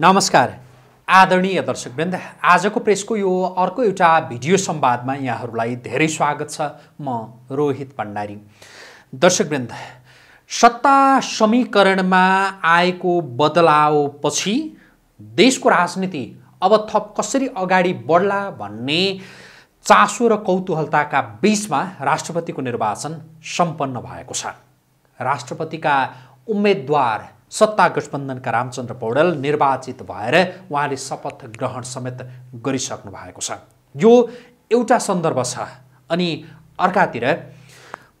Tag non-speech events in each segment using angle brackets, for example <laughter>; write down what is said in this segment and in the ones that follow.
नमस्कार। आदरणीय दर्शकवृन्द आजको प्रेसको यो अर्को एउटा भिडियो संवादमा यहाँहरूलाई धेरै स्वागत छ म रोहित भण्डारी। दर्शकवृन्द सत्ता समीकरणमा आएको बदलावपछि देशको राजनीति अब थप कसरी अगाडि बढ्ला भन्ने चासो र कौतूहलताका बिचमा राष्ट्रपतिको निर्वाचन सम्पन्न भएको छ। राष्ट्रपतिका उम्मेद्वार सत्ता गठबन्धनका रामचन्द्र पौडेल निर्वाचित भएर उहाँले शपथ ग्रहण समेत गरिसक्नु भएको छ। यो एउटा सन्दर्भ छ अनि अर्कातिर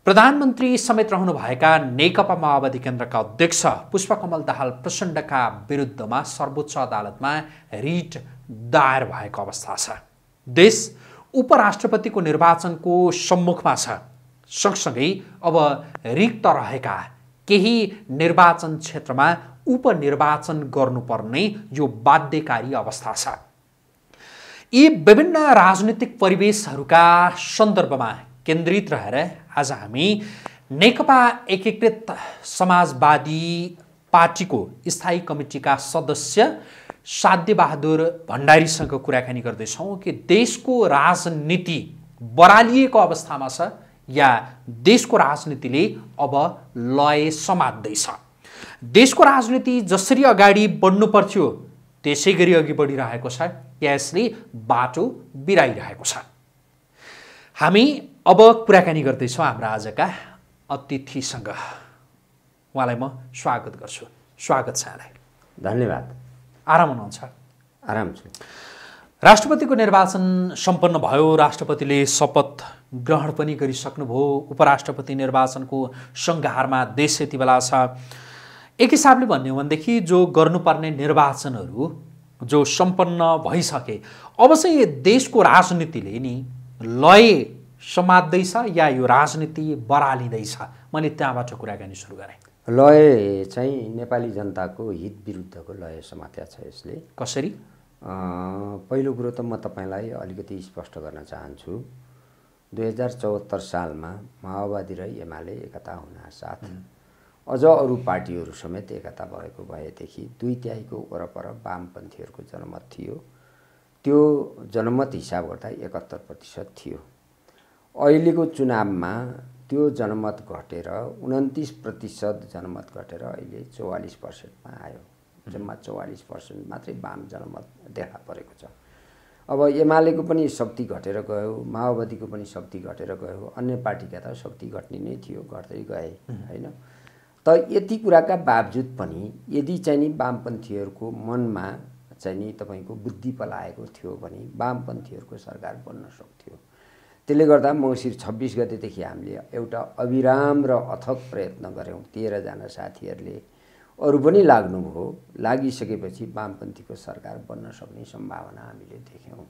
प्रधानमन्त्री समेत रहनुभएका नेकपा माओवादी केन्द्रका अध्यक्ष पुष्पकमल दाहाल प्रचण्डका विरुद्धमा सर्वोच्च अदालतमा रिट दायर भएको अवस्था छ। देश उपराष्ट्रपतिको निर्वाचनको सम्मुखमा छ। सँगसँगै अब रिक्त रहेका केही निर्वाचन क्षेत्रमा उपनिर्वाचन गर्नुपर्ने यो बाध्यकारी अवस्था छ। यी विभिन्न राजनीतिक परिवेशहरूका सन्दर्भमा केन्द्रित रहेर आज हामी नेकपा एकीकृत समाजवादी पार्टीको स्थायी कमिटीका सदस्य साध्यबहादुर भण्डारीसँग कुराकानी गर्दैछौँ कि देशको राजनीति बरालिएको अवस्थामा छ। या देशको राजनीतिले अब लय समात्दैछ। देशको राजनीति जसरी अगाडि बढ्नु पर्थ्यो त्यसै गरी अघि बढिरहेको छ या यसले बाटो बिराइरहेको छ। हामी अब कुराकानी गर्दैछौँ हाम्रा आजका अतिथिसँग। उहाँलाई म स्वागत गर्छु। स्वागत छ यहाँलाई। धन्यवाद। आराम हुनुहुन्छ? आराम छु। राष्ट्रपतिको निर्वाचन सम्पन्न भयो। राष्ट्रपतिले शपथ ग्रहण पनि गरिसक्नुभयो। उपराष्ट्रपति निर्वाचनको सङ्घारमा देश यति बेला छ। एक हिसाबले भन्ने हो भनेदेखि जो गर्नुपर्ने निर्वाचनहरू जो सम्पन्न भइसके अब चाहिँ देशको राजनीतिले नि लय समात्दैछ या यो राजनीति बरालिँदैछ। मैले त्यहाँबाट कुराकानी सुरु गरेँ। लय चाहिँ नेपाली जनताको हित विरुद्धको लय समात्या छ यसले। कसरी? पहिलो कुरो त म तपाईँलाई अलिकति स्पष्ट गर्न चाहन्छु। दुई हजार चौहत्तर सालमा माओवादी र एमाले एकता हुनासाथ अझ अरू पार्टीहरू समेत एकता भएको भएदेखि दुई तिहाईको वरपर वामपन्थीहरूको जनमत थियो। त्यो जनमत हिसाब गर्दा एकहत्तर प्रतिशत थियो। अहिलेको चुनावमा त्यो जनमत घटेर उन्तिस प्रतिशत जनमत घटेर अहिले चौवालिस पर्सेन्टमा आयो। जम्मा चौवालिस पर्सेन्ट मात्रै वाम जनमत देखा परेको छ। अब एमालेको पनि शक्ति घटेर गयो माओवादीको पनि शक्ति घटेर गयो अन्य पार्टीका त शक्ति घट्ने नै थियो घट्दै गए होइन? त यति कुराका बावजुद पनि यदि चाहिँ नि वामपन्थीहरूको मनमा चाहिँ नि तपाईँको बुद्धि पलाएको थियो भने वामपन्थीहरूको सरकार बन्न सक्थ्यो। त्यसले गर्दा मङ्सिर छब्बिस गतेदेखि हामीले एउटा अविराम र अथक प्रयत्न गऱ्यौँ। तेह्रजना साथीहरूले अरू पनि लाग्नुभयो लागिसकेपछि वामपन्थीको सरकार बन्न सक्ने सम्भावना हामीले देख्यौँ।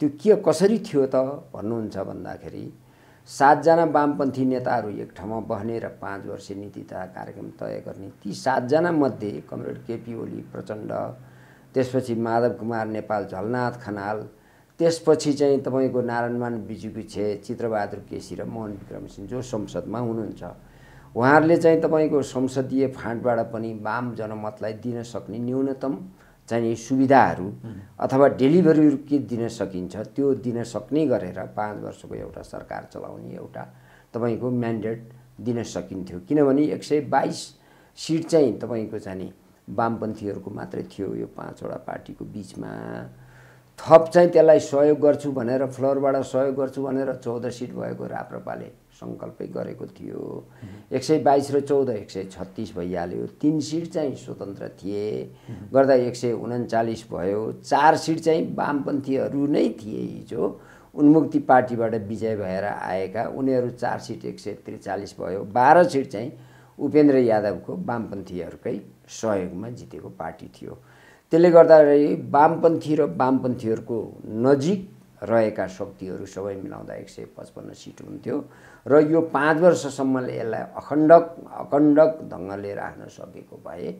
त्यो के कसरी थियो त भन्नुहुन्छ भन्दाखेरि सातजना वामपन्थी नेताहरू एक ठाउँमा बस्ने र पाँच वर्ष नीति तथा कार्यक्रम तय गर्ने ती सातजना मध्ये कमरेड केपी ओली प्रचण्ड त्यसपछि माधव कुमार नेपाल झलनाथ खनाल त्यसपछि चाहिँ तपाईँको नारायणमान बिजुपिछे चित्रबहादुर केसी र मोहन विक्रम सिंह जो संसदमा हुनुहुन्छ। उहाँहरूले चाहिँ तपाईँको संसदीय फाँटबाट पनि वाम जनमतलाई दिन सक्ने न्यूनतम चाहिँ सुविधाहरू अथवा डेलिभरीहरू के दिन सकिन्छ त्यो दिन सक्ने गरेर पाँच वर्षको एउटा सरकार चलाउने एउटा तपाईँको म्यान्डेट दिन सकिन्थ्यो। किनभने एक सय बाइस सिट चाहिँ तपाईँको चाहिँ वामपन्थीहरूको मात्रै थियो यो पाँचवटा पार्टीको बिचमा। थप चाहिँ त्यसलाई सहयोग गर्छु भनेर फ्लोरबाट सहयोग गर्छु भनेर चौध सिट भएको राप्रपाले सङ्कल्पै गरेको थियो। एक सय बाइस र चौध एक सय छत्तिस भइहाल्यो। तिन सिट चाहिँ स्वतन्त्र थिए। गर्दा एक सय उन्चालिस भयो। चार सिट चाहिँ वामपन्थीहरू नै थिए हिजो। उन्मुक्ति पार्टीबाट विजय भएर आएका। उनीहरू चार सिट एक सय त्रिचालिस भयो। बाह्र सिट चाहिँ उपेन्द्र यादवको वामपन्थीहरूकै सहयोगमा जितेको पार्टी थियो। त्यसले गर्दाखेरि वामपन्थी र वामपन्थीहरूको नजिक रहेका शक्तिहरू सबै मिलाउँदा एक सय पचपन्न सिट हुन्थ्यो र यो पाँच वर्षसम्मले यसलाई अखण्डक अखण्डक ढङ्गले राख्न सकेको भए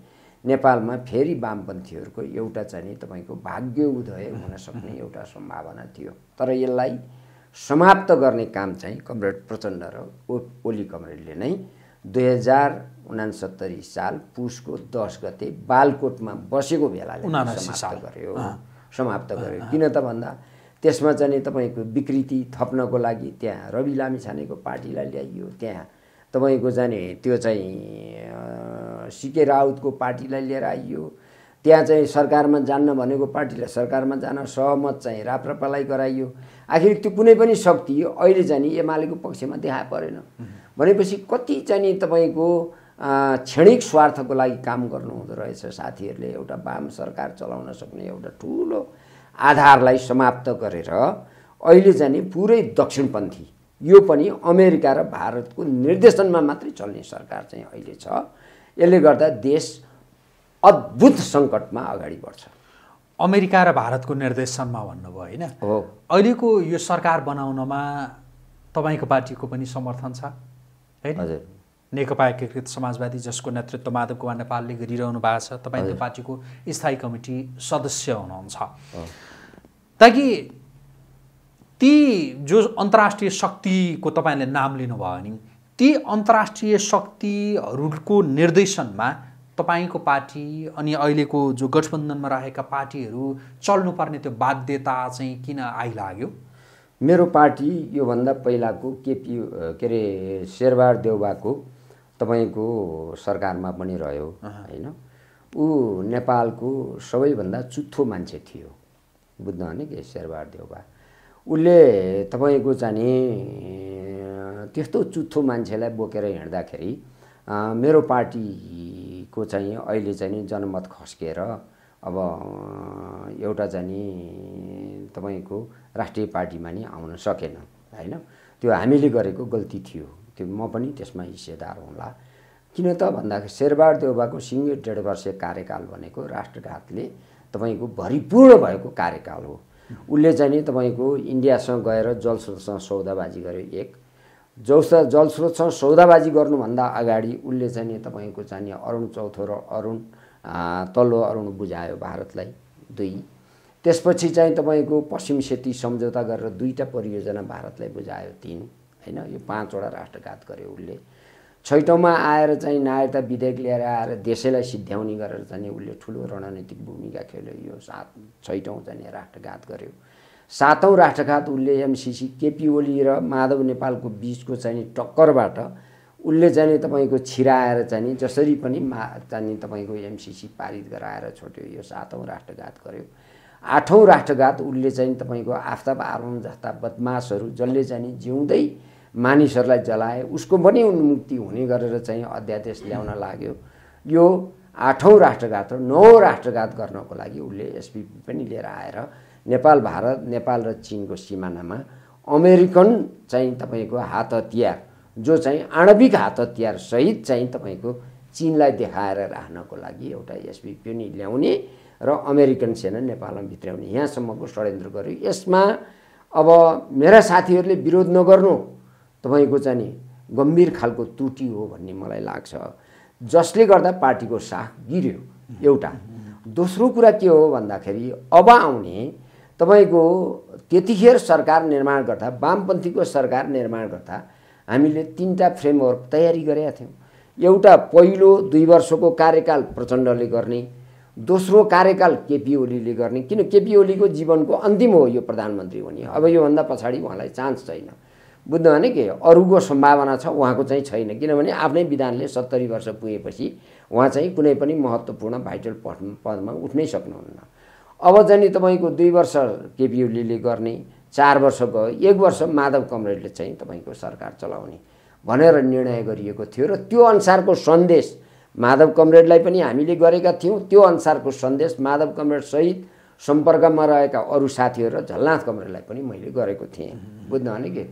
नेपालमा फेरि वामपन्थीहरूको एउटा चाहिँ तपाईँको भाग्य उदय हुन सक्ने एउटा सम्भावना थियो। तर यसलाई समाप्त गर्ने काम चाहिँ कमरेड प्रचण्ड र ओली कमरेडले नै दुई हजार उनासत्तरी साल पुसको दस गते बालकोटमा बसेको बेलाले समाप्त साल। गर्यो। समाप्त गर्यो। किन त भन्दा त्यसमा चाहिँ नि तपाईँको विकृति थप्नको लागि त्यहाँ रवि लामिछानेको पार्टीलाई ल्याइयो। त्यहाँ तपाईँको जाने त्यो चाहिँ सिके राउतको पार्टीलाई लिएर आइयो। त्यहाँ चाहिँ सरकारमा जान्न भनेको पार्टीलाई सरकारमा जान सहमत चाहिँ राप्रपालाई गराइयो। आखिर त्यो कुनै पनि शक्ति अहिले चाहिँ नि एमालेको पक्षमा देखा परेन। भनेपछि कति चाहिँ तपाईँको क्षणिक स्वार्थको लागि काम गर्नुहुँदो रहेछ? साथीहरूले एउटा वाम सरकार चलाउन सक्ने एउटा ठुलो आधारलाई समाप्त गरेर अहिले चाहिँ नि पुरै दक्षिणपन्थी यो पनि अमेरिका र भारतको निर्देशनमा मात्रै चल्ने सरकार चाहिँ अहिले छ। यसले गर्दा देश अद्भुत सङ्कटमा अगाडि बढ्छ। अमेरिका र भारतको निर्देशनमा भन्नुभयो होइन? हो। अहिलेको यो सरकार बनाउनमा तपाईँको पार्टीको पनि समर्थन छ? होइन हजुर। नेकपा एकीकृत समाजवादी जसको नेतृत्व माधव कुमार नेपालले गरिरहनु भएको छ तपाईँ त्यो पार्टीको स्थायी कमिटी सदस्य हुनुहुन्छ। ताकि ती जो अन्तर्राष्ट्रिय शक्तिको तपाईँले नाम लिनुभयो नि ती अन्तर्राष्ट्रिय शक्तिहरूको निर्देशनमा तपाईँको पार्टी अनि अहिलेको जो गठबन्धनमा रहेका पार्टीहरू चल्नुपर्ने त्यो बाध्यता चाहिँ किन आइलाग्यो? मेरो पार्टी योभन्दा पहिलाको केपी के अरे शेरबहार देउबाको तपाईँको सरकारमा पनि रह्यो होइन? ऊ नेपालको सबैभन्दा चुथो मान्छे थियो। बुझ्नु भने के शेरबहार देउबा उसले तपाईँको चाहिँ त्यस्तो चुथो मान्छेलाई बोकेर हिँड्दाखेरि मेरो पार्टीको चाहिँ अहिले चाहिँ नि जनमत खस्किएर अब एउटा चाहिँ तपाईँको राष्ट्रिय पार्टीमा नि आउन सकेन होइन? त्यो हामीले गरेको गल्ती थियो। त्यो म पनि त्यसमा हिस्सेदार हुँला। किन त भन्दाखेरि शेरबहार देउबाको सिङ्गे डेढ वर्ष कार्यकाल भनेको राष्ट्रघातले तपाईँको भरिपूर्ण भएको कार्यकाल हो। उसले चाहिँ नि तपाईँको इन्डियासँग गएर जलस्रोतसँग सौदाबाजी गर्यो एक। जौस जलस्रोतसँग सौदाबाजी गर्नुभन्दा अगाडि उसले चाहिँ नि तपाईँको चाहिँ अरुण चौथो र अरुण तल्लो अरुण बुझायो भारतलाई दुई। त्यसपछि चाहिँ तपाईँको पश्चिम सेती सम्झौता गरेर दुईवटा परियोजना भारतलाई बुझायो तिन होइन? यो पाँचवटा राष्ट्रघात गर्यो उसले। छैटौँमा आएर चाहिँ नागरिकता विधेयक लिएर आएर देशैलाई सिद्ध्याउने गरेर चाहिँ उसले ठुलो रणनीतिक भूमिका खेल्यो। यो सात छैटौँ चाहिँ राष्ट्रघात गर्यो सातौँ राष्ट्रघात उसले एमसिसी केपी ओली र माधव नेपालको बिचको चाहिँ टक्करबाट उसले चाहिँ तपाईँको छिराएर चाहिँ जसरी पनि मा चाहिँ तपाईँको एमसिसी पारित गराएर छोड्यो। यो सातौँ राष्ट्रघात गर्यो आठौँ राष्ट्रघात उसले चाहिँ तपाईँको आफ्ताब आर्मम जस्ता बदमासहरू जसले चाहिँ जिउँदै मानिसहरूलाई जलाए उसको पनि उन्मुक्ति हुने गरेर चाहिँ अध्यादेश ल्याउन लाग्यो। यो आठौँ राष्ट्रघात र नौ राष्ट्रघात गर्नको लागि उसले एसपिपी पनि लिएर आएर नेपाल भारत नेपाल र चिनको सिमानामा अमेरिकन चाहिँ तपाईँको हात हतियार जो चाहिँ आणविक हात हतियार सहित चाहिँ तपाईँको चिनलाई देखाएर राख्नको लागि एउटा एसपिपी पनि ल्याउने र अमेरिकन सेना नेपालमा भित्राउने। यहाँसम्मको षड्यन्त्र गर्यो। यसमा अब मेरा साथीहरूले विरोध नगर्नु तपाईँको चाहिँ नि गम्भीर खालको त्रुटि हो भन्ने मलाई लाग्छ। जसले गर्दा पार्टीको साख गिर्यो एउटा। दोस्रो कुरा के हो भन्दाखेरि अब आउने तपाईँको त्यतिखेर सरकार निर्माण गर्दा वामपन्थीको सरकार निर्माण गर्दा हामीले तिनवटा फ्रेमवर्क तयारी गरेका थियौँ। एउटा पहिलो दुई वर्षको कार्यकाल प्रचण्डले गर्ने दोस्रो कार्यकाल केपी ओलीले गर्ने किन केपी ओलीको जीवनको अन्तिम हो यो प्रधानमन्त्री हुने। अब योभन्दा पछाडि उहाँलाई चान्स छैन। बुझ्नु भने के अरूको सम्भावना छ उहाँको चाहिँ छैन। किनभने आफ्नै विधानले सत्तरी वर्ष पुगेपछि उहाँ चाहिँ कुनै पनि महत्त्वपूर्ण भाइटल पद पदमा उठ्नै सक्नुहुन्न। अब चाहिँ नि तपाईँको दुई वर्ष केपी ओलीले गर्ने चार वर्ष गयो एक वर्ष माधव कमरेडले चाहिँ तपाईँको सरकार चलाउने भनेर निर्णय गरिएको थियो र त्यो अनुसारको सन्देश माधव कमरेडलाई पनि हामीले गरेका थियौँ। त्यो अनुसारको सन्देश माधव कमरेड सहित सम्पर्कमा रहेका अरू साथीहरू र झलनाथ कमरेडलाई पनि मैले गरेको थिएँ। बुझ्नु भने कि?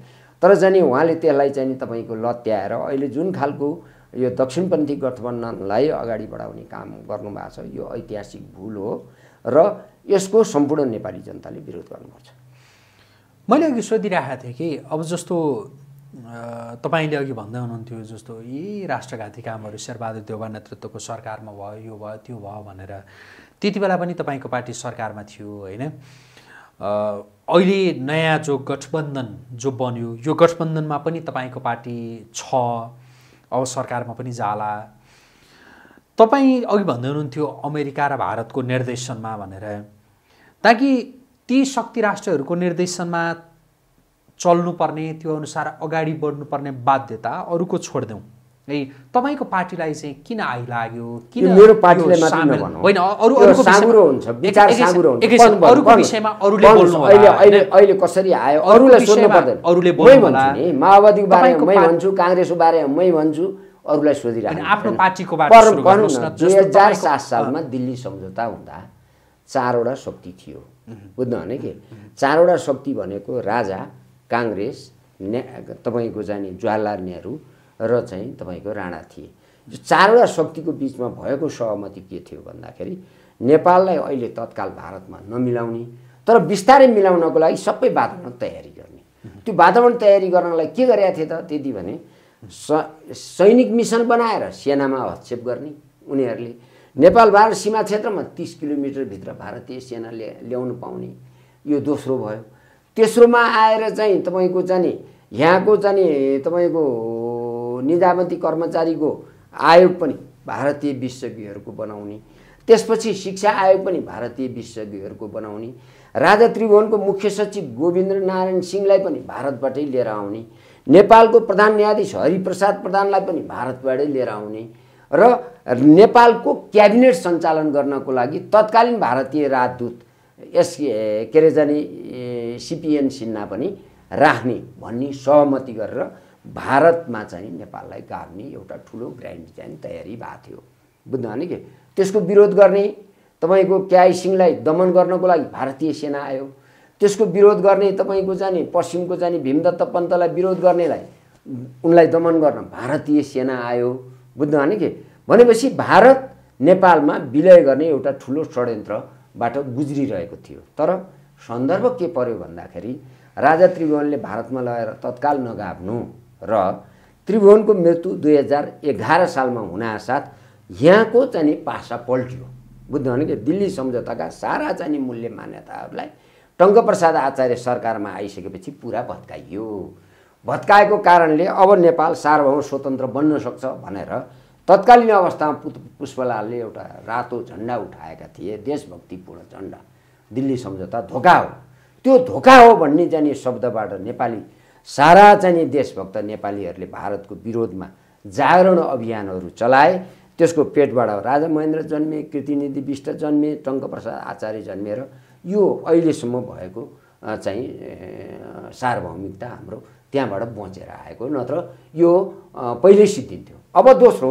तर चाहिँ नि उहाँले त्यसलाई चाहिँ नि तपाईँको लत्याएर अहिले जुन खालको यो दक्षिणपन्थी गठबन्धनलाई अगाडि बढाउने काम गर्नुभएको छ यो ऐतिहासिक भुल हो र यसको सम्पूर्ण नेपाली जनताले विरोध गर्नुपर्छ। मैले अघि सोधिरहेको थिएँ कि अब जस्तो तपाईँले अघि भन्दै हुनुहुन्थ्यो जस्तो यी राष्ट्रघाती कामहरू शेरबहादुर देउबा नेतृत्वको सरकारमा भयो यो भयो त्यो भयो भनेर। त्यति बेला पनि तपाईँको पार्टी सरकारमा थियो होइन? अहिले नयाँ जो गठबन्धन जो बन्यो यो गठबन्धनमा पनि तपाईँको पार्टी छ अब सरकारमा पनि जाला। तपाईँ अघि भन्दै हुनुहुन्थ्यो अमेरिका र भारतको निर्देशनमा भनेर। ताकि ती शक्ति राष्ट्रहरूको निर्देशनमा चल्नुपर्ने त्यो अनुसार अगाडि बढ्नुपर्ने बाध्यता अरूको छोडिदेऊ। है तपाईँको पार्टीलाई चाहिँ किन आइलाग्यो किन यो मेरो पार्टीलाई। होइन अरू अरूको विषयमा- हुन्छ विचार साँघुरो हुन्छ। अरूको विषयमा अरूले बोल्नु अहिले होला, अहिले? अहिले कसरी आयो? अरूलाई सोध्नु पर्दैन। अरूले बोल्नु होला। माओवादीको बारेमा मै भन्छु काङ्ग्रेसको बारेमा मै भन्छु अरूलाई सोधिरहेको आफ्नो छैन। पार्टीकोबाट पर- सुरु भनौँ गर्नुहोस् न, दुई हजार सात सालमा दिल्ली सम्झौता हुँदा चारवटा शक्ति थियो। बुझ्नु भने के? चारवटा शक्ति भनेको राजा काङ्ग्रेस ने तपाईँको जाने जवाहरलाल नेहरू र चाहिँ तपाईँको राणा थिए। यो चारवटा शक्तिको बिचमा भएको सहमति के थियो भन्दाखेरि नेपाललाई अहिले तत्काल भारतमा नमिलाउने तर बिस्तारै मिलाउनको लागि सबै वातावरण तयारी गर्ने। त्यो वातावरण तयारी गर्नलाई के गरेका थिए त? त्यति भने सैनिक मिसन बनाएर सेनामा हस्तक्षेप गर्ने उनीहरूले नेपाल भारत सीमा क्षेत्रमा तिस किलोमिटरभित्र भारतीय सेना ल्या ल्याउनु पाउने यो दोस्रो भयो। तेस्रोमा आएर चाहिँ तपाईँको चाहिँ यहाँको चाहिँ तपाईँको निजामती कर्मचारीको आयोग पनि भारतीय विशेषज्ञहरूको बनाउने त्यसपछि शिक्षा आयोग पनि भारतीय विशेषज्ञहरूको बनाउने राजा त्रिभुवनको मुख्य सचिव गोविन्द्र नारायण सिंहलाई पनि भारतबाटै लिएर आउने नेपालको प्रधान न्यायाधीश हरिप्रसाद प्रधानलाई पनि भारतबाटै लिएर आउने र नेपालको क्याबिनेट सञ्चालन गर्नको लागि तत्कालीन भारतीय राजदूत यस के अरे जाने सिपिएन सिन्हा पनि राख्ने भन्ने सहमति गरेर भारतमा चाहिँ नेपाललाई गाड्ने एउटा ठुलो ग्रान्ड डिजाइन तयारी भएको थियो। बुझ्नु भने के? त्यसको विरोध गर्ने तपाईँको क्याई सिंहलाई दमन गर्नको लागि भारतीय सेना आयो। त्यसको विरोध गर्ने तपाईँको जाने पश्चिमको जाने भीमदत्त पन्तलाई विरोध गर्नेलाई उनलाई दमन गर्न भारतीय सेना आयो। बुझ्नु भने के? भनेपछि भारत नेपालमा विलय गर्ने एउटा ठुलो षड्यन्त्रबाट गुज्रिरहेको थियो। तर सन्दर्भ के पर्यो भन्दाखेरि राजा त्रिभुवनले भारतमा लगेर तत्काल नगाभ्नु र त्रिभुवनको मृत्यु दुई हजार एघार सालमा हुनासाथ यहाँको चाहिँ पासा पल्टियो। बुझ्नु भने कि? दिल्ली सम्झौताका सारा चाहिँ मूल्य मान्यताहरूलाई टङ्कप्रसाद आचार्य सरकारमा आइसकेपछि पुरा भत्काइयो। भत्काएको कारणले अब नेपाल सार्वभौम स्वतन्त्र बन्न सक्छ भनेर तत्कालीन अवस्थामा पुत पुष्पलालले एउटा रातो झन्डा उठाएका थिए देशभक्तिपूर्ण झन्डा दिल्ली सम्झौता धोका हो। त्यो धोका हो भन्ने जाने शब्दबाट नेपाली सारा चाहिँ देशभक्त नेपालीहरूले भारतको विरोधमा जागरण अभियानहरू चलाए। त्यसको पेटबाट राजा महेन्द्र जन्मे कृतिनिधि विष्ट जन्मे टङ्कप्रसाद आचार्य जन्मेर यो अहिलेसम्म भएको चाहिँ सार्वभौमिकता हाम्रो त्यहाँबाट बचेर आएको। नत्र यो पहिल्यै सिद्धिन्थ्यो। अब दोस्रो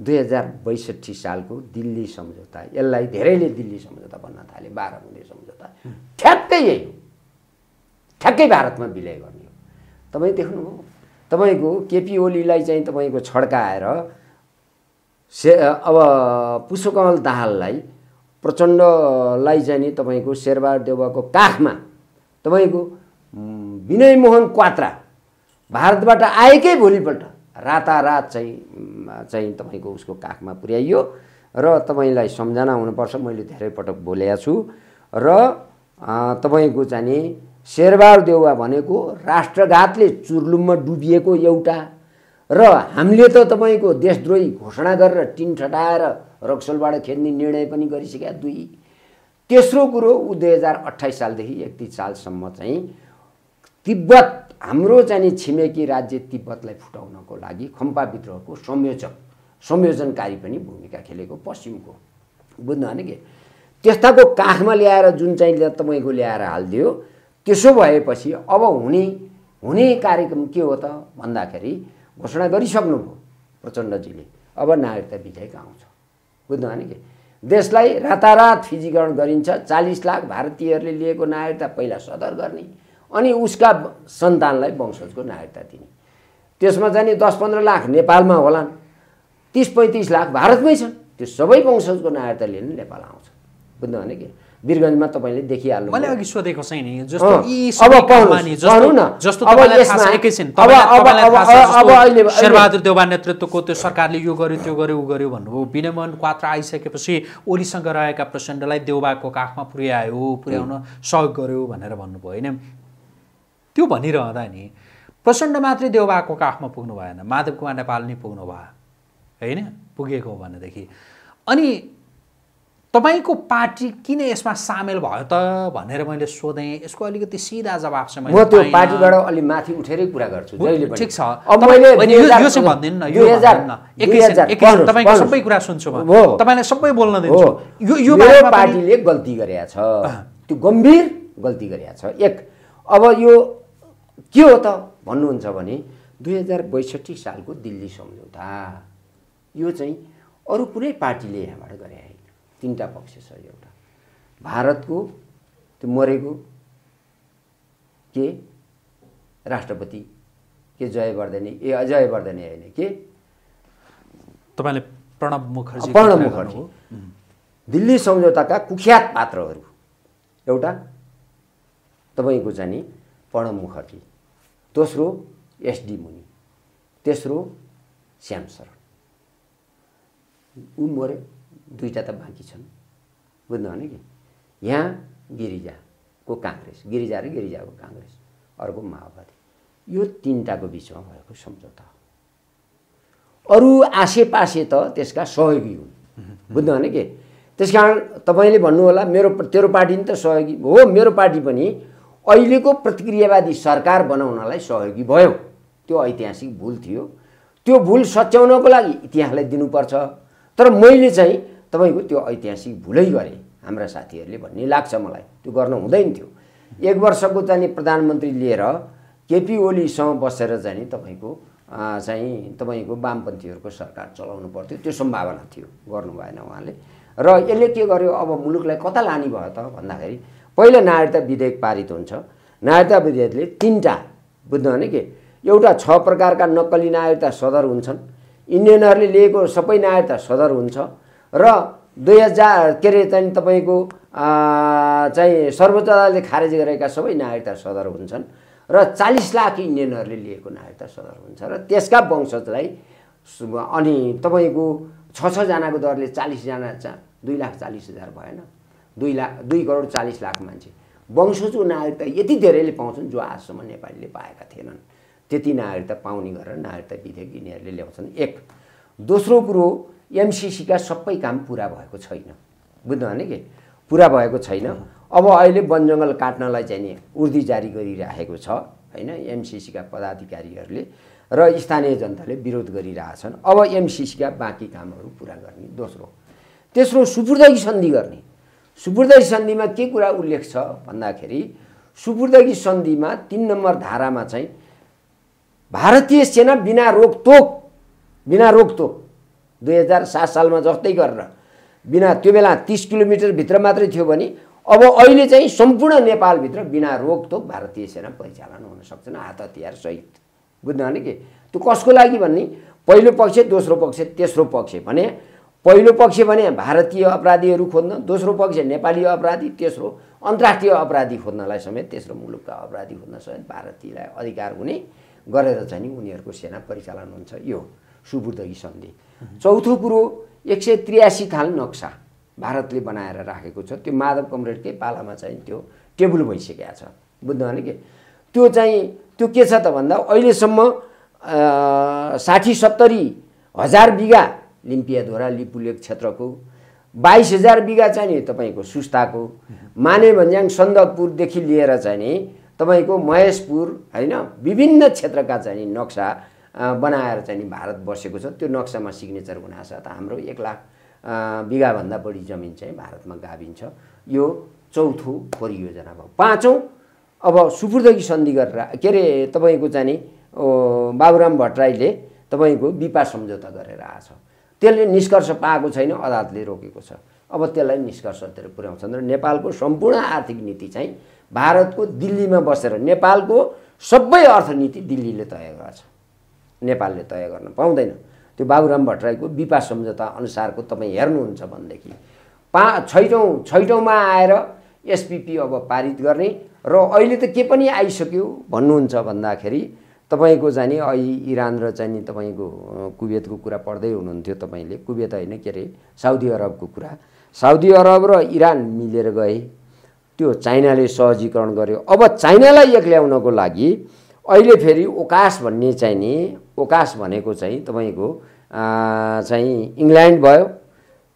दुई हजार बैसठी सालको दिल्ली सम्झौता। यसलाई धेरैले दिल्ली सम्झौता भन्न थाले बाह्र बुँदे सम्झौता। ठ्याक्कै यही हो। ठ्याक्कै भारतमा विलय गर्ने हो। तपाईँ देख्नुभयो? तपाईँको केपी ओलीलाई चाहिँ तपाईँको छड्काएर से अब पुष्पकमल दाहाललाई प्रचण्डलाई चाहिँ नि तपाईँको शेरबहादुर देउवाको काखमा तपाईँको विनय मोहन क्वात्रा भारतबाट आएकै भोलिपल्ट रातारात चाहिँ चाहिँ तपाईँको उसको काखमा पुर्याइयो र तपाईँलाई सम्झना हुनुपर्छ मैले धेरै पटक बोलेको छु। र तपाईँको चाहिँ नि शेरबहादुर देउवा भनेको राष्ट्रघातले चुर्लुममा डुबिएको एउटा र हामीले त तपाईँको देशद्रोही घोषणा गरेर टिन ठटाएर रक्सोलबाट खेद्ने निर्णय पनि गरिसकेका दुई। तेस्रो कुरो ऊ दुई हजार अठाइस सालदेखि एकतिस सालसम्म चाहिँ तिब्बत हाम्रो चाहिँ छिमेकी राज्य तिब्बतलाई फुटाउनको लागि खम्पा विद्रोहको संयोजक संयोजनकारी पनि भूमिका खेलेको पश्चिमको बुझ्नु भने के? त्यस्ताको काखमा ल्याएर जुन चाहिँ तपाईँको ल्याएर हालिदियो त्यसो भएपछि अब हुने हुने कार्यक्रम के हो त? भन्दाखेरि घोषणा गरिसक्नुभयो प्रचण्डजीले। अब नागरिकता विधेयक आउँछ। बुझ्नु भने के? देशलाई रातारात फिजीकरण गरिन्छ। चालिस लाख भारतीयहरूले लिएको नागरिकता पहिला सदर गर्ने। अनि उसका सन्तानलाई वंशजको नागरिकता दिने। त्यसमा चाहिँ नि दस पन्ध्र लाख नेपालमा होलान्। तिस पैँतिस लाख भारतमै छन्। त्यो सबै वंशजको नागरिकता लिएर नेपाल आउँछ। बुझ्नु भने के? वीरगन्जमा तपाईँले देखिहाल्नु मैले अघि सोधेको चाहिँ नि अँ, जस्तो यी अब सबै पाउनुहोस्, कहानी भनौँ न, जस्तो जस्तो अब तपाईँलाई थाहा छ यसमा- एकैछिन अब- तपाईँलाई अब- तपाईँलाई अब- थाहा छ अब- अब जस्तो अहिले- अहिले- शेरबहादुर देउवा नेतृत्वको त्यो सरकारले यो गर्यो त्यो गर्यो ऊ गर्यो भन्नुभयो। विनयमोहन क्वात्र आइसकेपछि ओलीसँग रहेका प्रचण्डलाई देउबाको काखमा पुर्यायो पुर्याउन सहयोग गर्यो भनेर भन्नुभयो होइन? त्यो भनिरहँदा नि प्रचण्ड मात्रै देउबाको काखमा पुग्नु भएन माधव कुमार नेपाल नै पुग्नु भयो होइन? पुगेको भनेदेखि। अनि तपाईँको पार्टी किन यसमा सामेल भयो त भनेर मैले सोधेँ। यसको अलिकति सिधा जवाब चाहिँ म त्यो। पार्टीबाट अलि माथि उठेरै कुरा गर्छु ठिक छ। यो- 2000 यो चाहिँ भनिदिनु न यो 2000 भनिदिनु न। एकैछिन 2000 एकैछिन भन्नुहोस्, तपाईँको। सबै कुरा सुन्छु म। तपाईँलाई सबै बोल्न दिन्छु। यो यो पार्टीले गल्ती गरेका छ। त्यो गम्भीर गल्ती गरेका छ। एक अब यो के हो त? भन्नुहुन्छ भने दुई हजार बैसठी सालको दिल्ली सम्झौता। यो चाहिँ अरू कुनै पार्टीले यहाँबाट गरे होइन। तिनवटा पक्ष छ एउटा। भारतको त्यो मरेको के? राष्ट्रपति के? जयवर्धने। ए अजयवर्धने होइन के? तपाईँले प्रणब मुखर्जी प्रणब मुखर्जी। दिल्ली सम्झौताका कुख्यात पात्रहरू। एउटा तपाईँको चाहिँ नि प्रणब मुखर्जी। दोस्रो एसडी मुनि तेस्रो श्याम शरण ऊ मऱ्यो दुईवटा त बाँकी छन्। बुझ्नु भने कि? यहाँ गिरिजाको काङ्ग्रेस गिरिजा र गिरिजाको काङ्ग्रेस अर्को माओवादी। यो तिनवटाको बिचमा भएको सम्झौता हो। अरू आसेपासे त त्यसका सहयोगी हुन्। बुझ्नु भने के? त्यस कारण तपाईँले भन्नुहोला मेरो तेरो पार्टी नि त सहयोगी हो। मेरो पार्टी पनि अहिलेको प्रतिक्रियावादी सरकार बनाउनलाई सहयोगी भयो। त्यो ऐतिहासिक भुल थियो। त्यो भुल सच्याउनको लागि इतिहासलाई दिनुपर्छ। तर मैले चाहिँ तपाईँको त्यो ऐतिहासिक भुलै गरेँ हाम्रा साथीहरूले भन्ने लाग्छ मलाई। त्यो गर्न हुँदैन थियो। एक वर्षको चाहिँ प्रधानमन्त्री लिएर केपी ओलीसँग बसेर चाहिँ नि तपाईँको चाहिँ तपाईँको वामपन्थीहरूको सरकार चलाउनु पर्थ्यो। त्यो सम्भावना थियो। गर्नु भएन उहाँले। र यसले के गर्यो? अब मुलुकलाई कता लाने भयो त भन्दाखेरि पहिला नागरिकता विधेयक पारित हुन्छ। नागरिकता विधेयकले तिनवटा बुझ्नु भने के? एउटा छ प्रकारका नक्कली नागरिकता सदर हुन्छन्। इन्डियनहरूले लिएको सबै नागरिकता सदर हुन्छ र दुई हजार के अरे चाहिँ तपाईँको चाहिँ सर्वोच्च अदालतले खारेज गरेका सबै नागरिकता सदर हुन्छन् र चालिस लाख इन्डियनहरूले लिएको नागरिकता सदर हुन्छ र त्यसका वंशजलाई अनि तपाईँको छ छजनाको दरले चालिसजना दुई लाख चालिस हजार भएन। दुई लाख दुई करोड चालिस लाख मान्छे। वंशजको नागरिकता यति धेरैले पाउँछन् जो आजसम्म नेपालीले पाएका थिएनन्। त्यति नागरिकता पाउने गरेर नागरिकता विधेयक यिनीहरूले ल्याउँछन्। एक दोस्रो कुरो एमसिसीका सबै काम पुरा भएको छैन। बुझ्नु भने के? पुरा भएको छैन। अब अहिले वन जङ्गल काट्नलाई चाहिँ नि उर्दी जारी गरिराखेको छ होइन? एमसिसीका पदाधिकारीहरूले र स्थानीय जनताले विरोध गरिरहेछन्। अब एमसिसीका बाँकी कामहरू पुरा गर्ने दोस्रो। तेस्रो सुपुर्दगी सन्धि गर्ने। सुपुर्दगी सन्धिमा के कुरा उल्लेख छ भन्दाखेरि सुपुर्दगी सन्धिमा तिन नम्बर धारामा चाहिँ भारतीय सेना बिना रोकतोक बिना रोकतोक दुई हजार सात सालमा जस्तै गरेर बिना त्यो बेला तिस किलोमिटरभित्र मात्रै थियो भने अब अहिले चाहिँ सम्पूर्ण नेपालभित्र बिना रोकतोक भारतीय सेना परिचालन हुन सक्छन् हात हतियार सहित। बुझ्नु भने के? त्यो कसको लागि भन्ने? पहिलो पक्ष दोस्रो पक्ष तेस्रो पक्ष भने पहिलो पक्ष भने भारतीय अपराधीहरू खोज्न दोस्रो पक्ष नेपाली अपराधी तेस्रो अन्तर्राष्ट्रिय अपराधी खोज्नलाई समेत तेस्रो मुलुकका अपराधी खोज्न समेत भारतीयलाई अधिकार हुने गरेर चाहिँ नि उनीहरूको सेना परिचालन हुन्छ। यो सुपुर्दगी सन्धि चौथो कुरो एक सय त्रियासी थाल नक्सा भारतले बनाएर राखेको छ। त्यो माधव कमरेडकै पालामा चाहिँ त्यो टेबल भइसकेको छ। बुझ्नु भने के? त्यो चाहिँ त्यो के छ त भन्दा अहिलेसम्म साठी सत्तरी हजार बिघा लिम्पियाधोरा लिपुलेक क्षेत्रको बाइस हजार बिघा चाहिँ नि तपाईँको सुस्ताको माने भन्ज्याङ सन्दकपुरदेखि लिएर चाहिँ नि तपाईँको महेशपुर होइन विभिन्न क्षेत्रका चाहिँ नि नक्सा बनाएर चाहिँ नि भारत बसेको छ। त्यो नक्सामा सिग्नेचर हुनासाथ हाम्रो एक लाख बिघाभन्दा बढी जमिन चाहिँ भारतमा गाभिन्छ। यो चौथो परियोजना भयो। पाँचौँ अब सुपुर्दगी सन्धि गरेर के अरे तपाईँको चाहिँ नि बाबुराम भट्टराईले तपाईँको विपा सम्झौता गरेर आएको छ। त्यसले निष्कर्ष पाएको छैन अदालतले रोकेको छ। अब त्यसलाई निष्कर्षतिर पुर्याउँछन्। र नेपालको सम्पूर्ण आर्थिक नीति चाहिँ भारतको दिल्लीमा बसेर नेपालको सबै अर्थनीति दिल्लीले तय गर्छ। नेपालले तय गर्न पाउँदैन। त्यो बाबुराम भट्टराईको विपा सम्झौता अनुसारको तपाईँ हेर्नुहुन्छ भनेदेखि पा छैटौँ छैटौँमा आएर एसपिपी अब पारित गर्ने र अहिले त के पनि आइसक्यो भन्नुहुन्छ भन्दाखेरि तपाईँको चाहिँ नि अहिले इरान र चाहिँ तपाईँको कुवेतको कुरा पढ्दै हुनुहुन्थ्यो तपाईँले। कुवेत होइन के अरे? साउदी अरबको कुरा। साउदी अरब र इरान मिलेर गए। त्यो चाइनाले सहजीकरण गर्यो। अब चाइनालाई एक्ल्याउनको लागि अहिले फेरि ओकास भन्ने चाहिँ नि ओकास भनेको चाहिँ तपाईँको चाहिँ इङ्ल्यान्ड भयो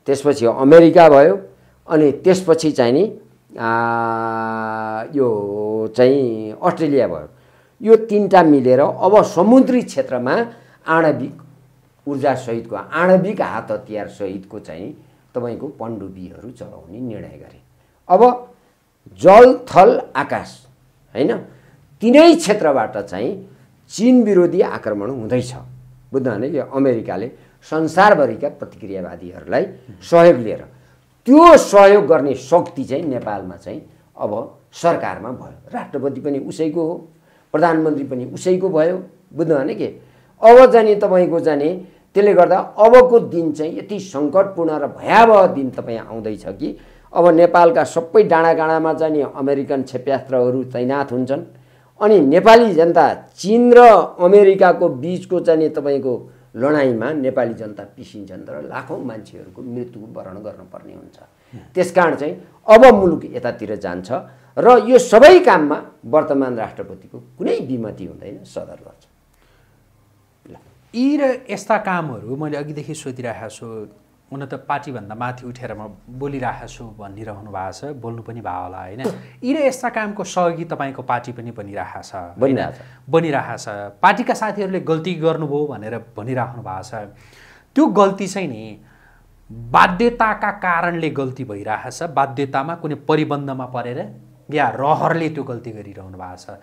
त्यसपछि अमेरिका भयो अनि त्यसपछि चाहिँ नि यो चाहिँ अस्ट्रेलिया भयो। यो तिनवटा मिलेर अब समुद्री क्षेत्रमा आणविक ऊर्जासहितको आणविक हात हतियार सहितको चाहिँ तपाईँको पनडुब्बीहरू चलाउने निर्णय गरे। अब जल थल आकाश होइन? तिनै क्षेत्रबाट चाहिँ चिन विरोधी आक्रमण हुँदैछ। बुझ्नु भने यो अमेरिकाले संसारभरिका प्रतिक्रियावादीहरूलाई सहयोग लिएर। त्यो सहयोग गर्ने शक्ति चाहिँ नेपालमा चाहिँ अब सरकारमा भयो। राष्ट्रपति पनि उसैको हो। प्रधानमन्त्री पनि उसैको भयो बुझ्नु भने के? अब जाने तपाईँको जाने त्यसले गर्दा अबको दिन चाहिँ यति सङ्कटपूर्ण र भयावह दिन तपाईँ आउँदैछ कि? अब नेपालका सबै डाँडा गाँडामा चाहिँ नि अमेरिकन क्षेप्यास्त्रहरू तैनात हुन्छन् अनि नेपाली जनता चिन र अमेरिकाको बिचको चाहिँ नि तपाईँको लडाइँमा नेपाली जनता पिसिन्छन् र लाखौँ मान्छेहरूको मृत्यु वरण गर्नुपर्ने हुन्छ। त्यसकारण चाहिँ अब मुलुक यतातिर जान्छ। र यो सबै काममा वर्तमान राष्ट्रपतिको कुनै विमति हुँदैन सदर गर्छ। यी र यस्ता कामहरू मैले अघिदेखि सोधिरहेको छु। हुन त पार्टीभन्दा माथि उठेर म बोलिरहेको छु भनिरहनु भएको छ बोल्नु पनि भयो होला होइन? यी र यस्ता कामको सहयोगी तपाईँको पार्टी पनि बनिरहेको छ। बनिरहेको छ। पार्टीका साथीहरूले गल्ती गर्नुभयो भनेर भनिराख्नु भएको छ। त्यो गल्ती चाहिँ नि बाध्यताका कारणले गल्ती भइरहेको छ। बाध्यतामा कुनै परिबन्धमा परेर या रहरले त्यो गल्ती गरिरहनु भएको छ?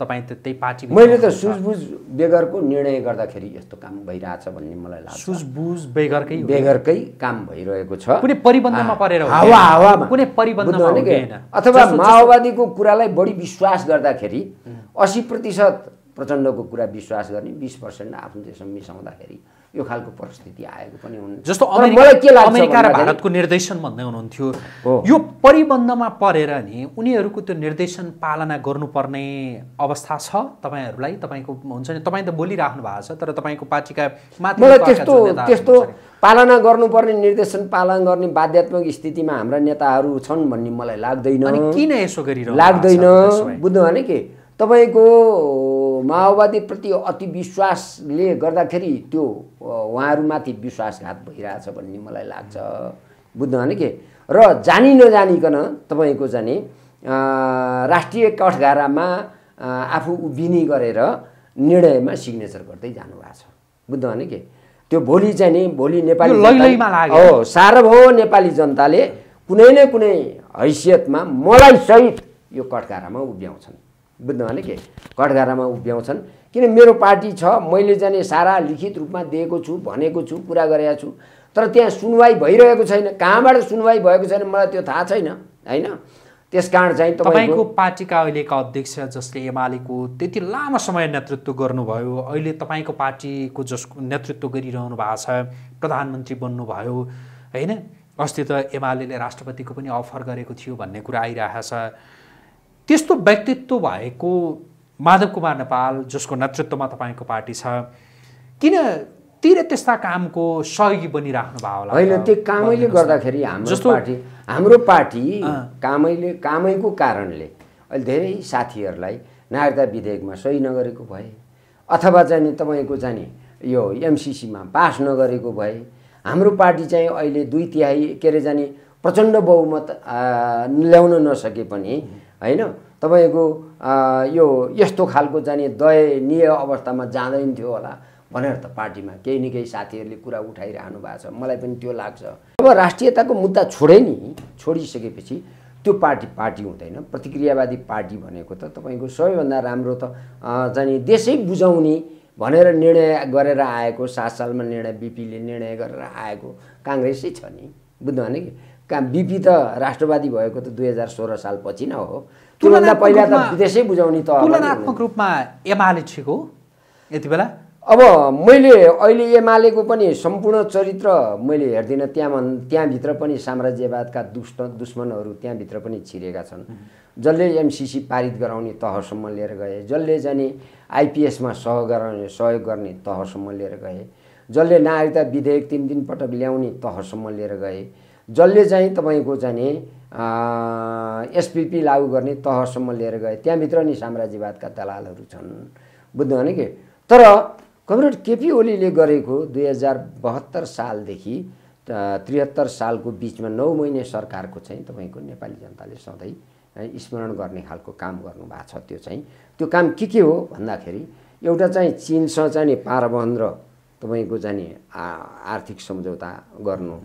तपाईँ त त्यही पार्टी मैले त सुझबुझ बेगरको निर्णय गर्दाखेरि यस्तो काम भइरहेछ भन्ने मलाई लाग्छ। सुझबुझ बेगरकै। बेगरकै काम भइरहेको छ। कुनै परिबन्धमा परेर हावा। हावामा कुनै परिबन्धमा। अथवा माओवादीको कुरालाई बढी विश्वास गर्दाखेरि असी प्रतिशत प्रचण्डको कुरा विश्वास गर्ने बिस पर्सेन्ट आफ्नो देशमा मिसाउँदाखेरि यो खालको परिस्थिति आएको पनि हुन्छ जस्तो मलाई के लाग्छ अमेरिका र भारतको निर्देशन भन्दै हुनुहुन्थ्यो। यो परिबन्धमा परेर नि उनीहरूको त्यो निर्देशन पालना गर्नुपर्ने अवस्था छ तपाईँहरूलाई? तपाईँको हुन्छ नि तपाईँ त बोलिराख्नु भएको छ तर तपाईँको पार्टीका माथि मलाई त्यस्तो त्यस्तो पालना गर्नुपर्ने निर्देशन पालन गर्ने बाध्यात्मक स्थितिमा हाम्रा नेताहरू छन् भन्ने मलाई लाग्दैन। किन यसो गरिरहनु लाग्दैन? बुझ्नु भने के? तपाईँको माओवादीप्रति अति विश्वासले गर्दाखेरि त्यो उहाँहरूमाथि विश्वासघात भइरहेछ भन्ने मलाई लाग्छ। बुझ्नु भने के? र जानी नजानिकन तपाईँको जाने राष्ट्रिय कठघारामा आफू उभिने गरेर निर्णयमा सिग्नेचर गर्दै जानुभएको छ। बुझ्नु भने के? त्यो भोलि चाहिँ नि भोलि नेपाली। हो सार्वभौम नेपाली जनताले कुनै न कुनै हैसियतमा मलाई सहित यो कटघारामा उभ्याउँछन्। बुझ्नु भने के? कटघारामा उभ्याउँछन्। किन मेरो पार्टी छ मैले जाने सारा लिखित रूपमा दिएको छु भनेको छु पुरा गरेको छु तर त्यहाँ सुनवाई भइरहेको छैन। कहाँबाट सुनवाई भएको छैन मलाई त्यो थाहा छैन होइन? त्यसकारण चाहिँ तपाईँको तपाईँको पार्टीका अहिलेका अध्यक्ष जसले एमालेको त्यति लामो समय नेतृत्व गर्नुभयो अहिले तपाईँको पार्टीको जसको नेतृत्व गरिरहनु भएको छ प्रधानमन्त्री बन्नुभयो होइन? अस्ति त एमाले राष्ट्रपतिको पनि अफर गरेको थियो भन्ने कुरा आइरहेको छ। त्यस्तो व्यक्तित्व भएको माधव कुमार नेपाल जसको नेतृत्वमा तपाईँको पार्टी छ किन तिर त्यस्ता कामको सहयोगी बनिराख्नु भयो होला होइन? त्यो कामैले। गर्दाखेरि हाम्रो पार्टी हाम्रो पार्टी। कामैले कामैको कारणले अहिले धेरै साथीहरूलाई नागरिकता विधेयकमा सही नगरेको भए अथवा चाहिँ तपाईँको चाहिँ यो एमसिसीमा पास नगरेको भए हाम्रो पार्टी चाहिँ अहिले दुई तिहाई के अरे जाने प्रचण्ड बहुमत ल्याउन नसके पनि होइन? तपाईँको यो यस्तो खालको जाने दयनीय अवस्थामा जाँदैन थियो होला भनेर त पार्टीमा केही न केही साथीहरूले कुरा उठाइरहनु भएको छ। मलाई पनि त्यो लाग्छ। अब राष्ट्रियताको मुद्दा छोडे नि। छोडिसकेपछि त्यो पार्टी पार्टी हुँदैन। प्रतिक्रियावादी पार्टी भनेको त तपाईँको सबैभन्दा राम्रो त जाने देशै बुझाउने भनेर निर्णय गरेर आएको सात सालमा निर्णय बिपीले निर्णय गरेर आएको काङ्ग्रेसै छ नि। बुझ्नु भने कि? का बिपी त राष्ट्रवादी भएको त दुई हजार सोह्र सालपछि न हो। त्योभन्दा पहिला त विदेशै बुझाउने त तुलनात्मक रूपमा एमाले ठिक हो यति बेला? अब मैले अहिले एमालेको पनि सम्पूर्ण चरित्र मैले हेर्दिनँ त्यहाँ त्यहाँभित्र पनि साम्राज्यवादका दुष्ट दुश्मनहरू त्यहाँभित्र पनि छिरेका छन्। जसले एमसिसी पारित गराउने तहसम्म लिएर गए जसले जाने आइपिएसमा सहयोग गराउने सहयोग गर्ने तहसम्म लिएर गए जसले नागरिकता विधेयक तिन तिन पटक ल्याउने तहसम्म लिएर गए जसले चाहिँ तपाईँको जाने एसपिपी लागू गर्ने तहसम्म लिएर गए। त्यहाँभित्र नि साम्राज्यवादका दलालहरू छन्। बुझ्नु भने कि? तर कमरेड केपी ओलीले गरेको दुई हजार बहत्तर सालदेखि त्रिहत्तर सालको बिचमा नौ महिने सरकारको चाहिँ तपाईँको नेपाली जनताले सधैँ स्मरण गर्ने खालको काम गर्नुभएको छ त्यो चाहिँ। त्यो काम के के हो भन्दाखेरि एउटा चाहिँ चिनसँग चाहिँ पारबन्ध तपाईँको चाहिँ आर्थिक सम्झौता गर्नु।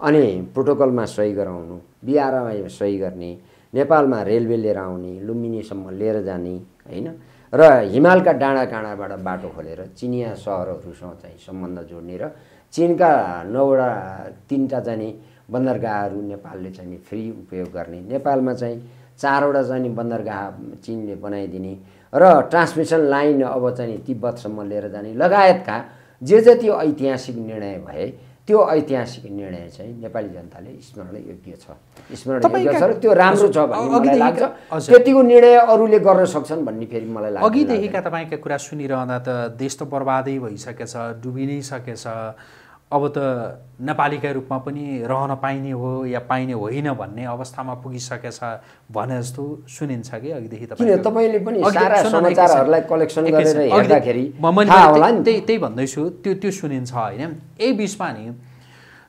अनि प्रोटोकलमा सही गराउनु बिहारमा सही गर्ने नेपालमा रेलवे लिएर आउने लुम्बिनीसम्म लिएर जाने होइन? र हिमालका डाँडा काँडाबाट बाटो खोलेर चिनिया सहरहरूसँग चाहिँ सम्बन्ध जोड्ने र चिनका नौवटा तिनवटा चाहिँ बन्दरगाहहरू नेपालले चाहिँ फ्री उपयोग गर्ने नेपालमा चाहिँ चारवटा चाहिँ बन्दरगाह चिनले बनाइदिने र ट्रान्समिसन लाइन अब चाहिँ तिब्बतसम्म लिएर जाने लगायतका जे जति ऐतिहासिक निर्णय भए त्यो ऐतिहासिक निर्णय चाहिँ नेपाली जनताले स्मरण योग्य छ। स्मरण योग्य छ र त्यो राम्रो छ भन्ने मलाई लाग्छ। त्यतिको निर्णय अरूले गर्न सक्छन् भन्ने फेरि मलाई लाग्छ अघिदेखिका तपाईँका कुरा सुनिरहँदा त देश त बर्बादै भइसकेछ डुबि नै सकेछ। अब त नेपालीका रूपमा पनि रहन पाइने हो या पाइने होइन भन्ने अवस्थामा पुगिसकेछ भने जस्तो सुनिन्छ कि अघिदेखि तपाईँले पनि सारा समाचारहरूलाई कलेक्सन गरेर हेर्दाखेरि त्यही त्यही भन्दैछु। त्यो त्यो सुनिन्छ होइन। यही बिचमा नि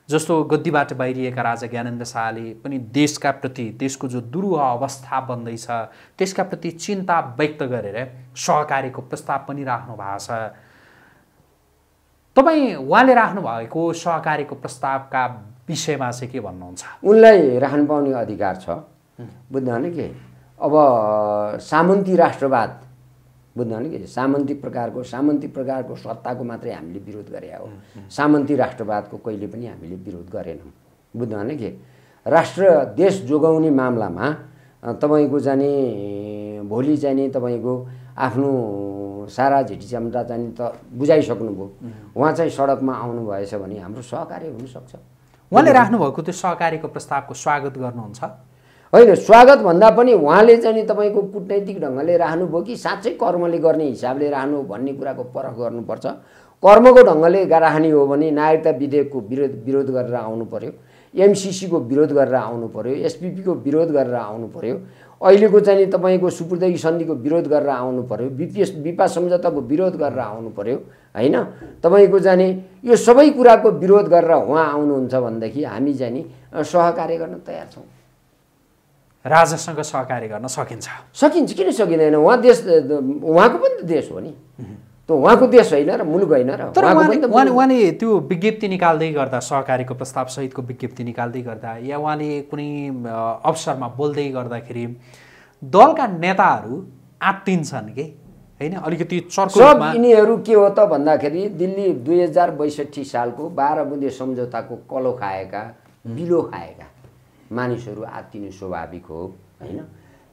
जस्तो गद्दीबाट बाहिरिएका राजा ज्ञानेन्द्र शाहले पनि देशका प्रति देशको जो दुरूह अवस्था बन्दैछ त्यसका प्रति चिन्ता व्यक्त गरेर सहकारीको प्रस्ताव पनि राख्नु भएको छ। तपाईँ उहाँले राख्नु भएको सहकारीको प्रस्तावका विषयमा चाहिँ के भन्नुहुन्छ? उनलाई राख्नु पाउने अधिकार छ। बुझ्नु भने के? अब सामन्ती राष्ट्रवाद बुझ्नु भने कि? सामन्ती प्रकारको सामन्ती प्रकारको सत्ताको मात्रै हामीले विरोध गरे हो। सामन्ती राष्ट्रवादको कहिले पनि हामीले विरोध गरेनौँ। भने के? राष्ट्र देश जोगाउने मामलामा तपाईँको जाने भोलि जाने तपाईँको आफ्नो सारा झिटी चम्टा चाहिँ त बुझाइसक्नुभयो। उहाँ चाहिँ सडकमा आउनु भएछ भने हाम्रो सहकार्य हुनसक्छ। उहाँले राख्नुभएको त्यो सहकार्यको प्रस्तावको स्वागत गर्नुहुन्छ? होइन स्वागत भन्दा पनि उहाँले चाहिँ तपाईँको कुटनैतिक ढङ्गले राख्नुभयो कि साँच्चै कर्मले गर्ने हिसाबले राख्नु भन्ने कुराको परख गर्नुपर्छ। कर्मको ढङ्गले राख्ने हो भने नागरिकता विधेयकको विरोध विरोध गरेर आउनु पऱ्यो एमसिसीको विरोध गरेर आउनु पऱ्यो एसपिपीको विरोध गरेर आउनु पऱ्यो अहिलेको चाहिँ तपाईँको सुपुर्दगी सन्धिको विरोध गरेर आउनु पऱ्यो बिपिएस बिपा सम्झौताको विरोध गरेर आउनु पऱ्यो होइन? तपाईँको जाने यो सबै कुराको विरोध गरेर उहाँ आउनुहुन्छ भनेदेखि हामी चाहिँ नि सहकार्य गर्न तयार छौँ। राजासँग सहकार्य गर्न सकिन्छ। सकिन्छ। किन सकिँदैन? उहाँ देश उहाँको पनि त देश हो नि। उहाँको देश होइन र मुलुक होइन र तर उहाँले उहाँले त्यो विज्ञप्ति निकाल्दै गर्दा सहकारीको प्रस्तावसहितको विज्ञप्ति निकाल्दै गर्दा या उहाँले कुनै अवसरमा बोल्दै गर्दाखेरि दलका नेताहरू आत्तिन्छन् कि? होइन? अलिकति सब यिनीहरू के हो त भन्दाखेरि दिल्ली दुई हजार बैसठी सालको बाह्र बुँदे सम्झौताको कलो खाएका बिलो खाएका मानिसहरू आत्तिनु स्वाभाविक हो होइन?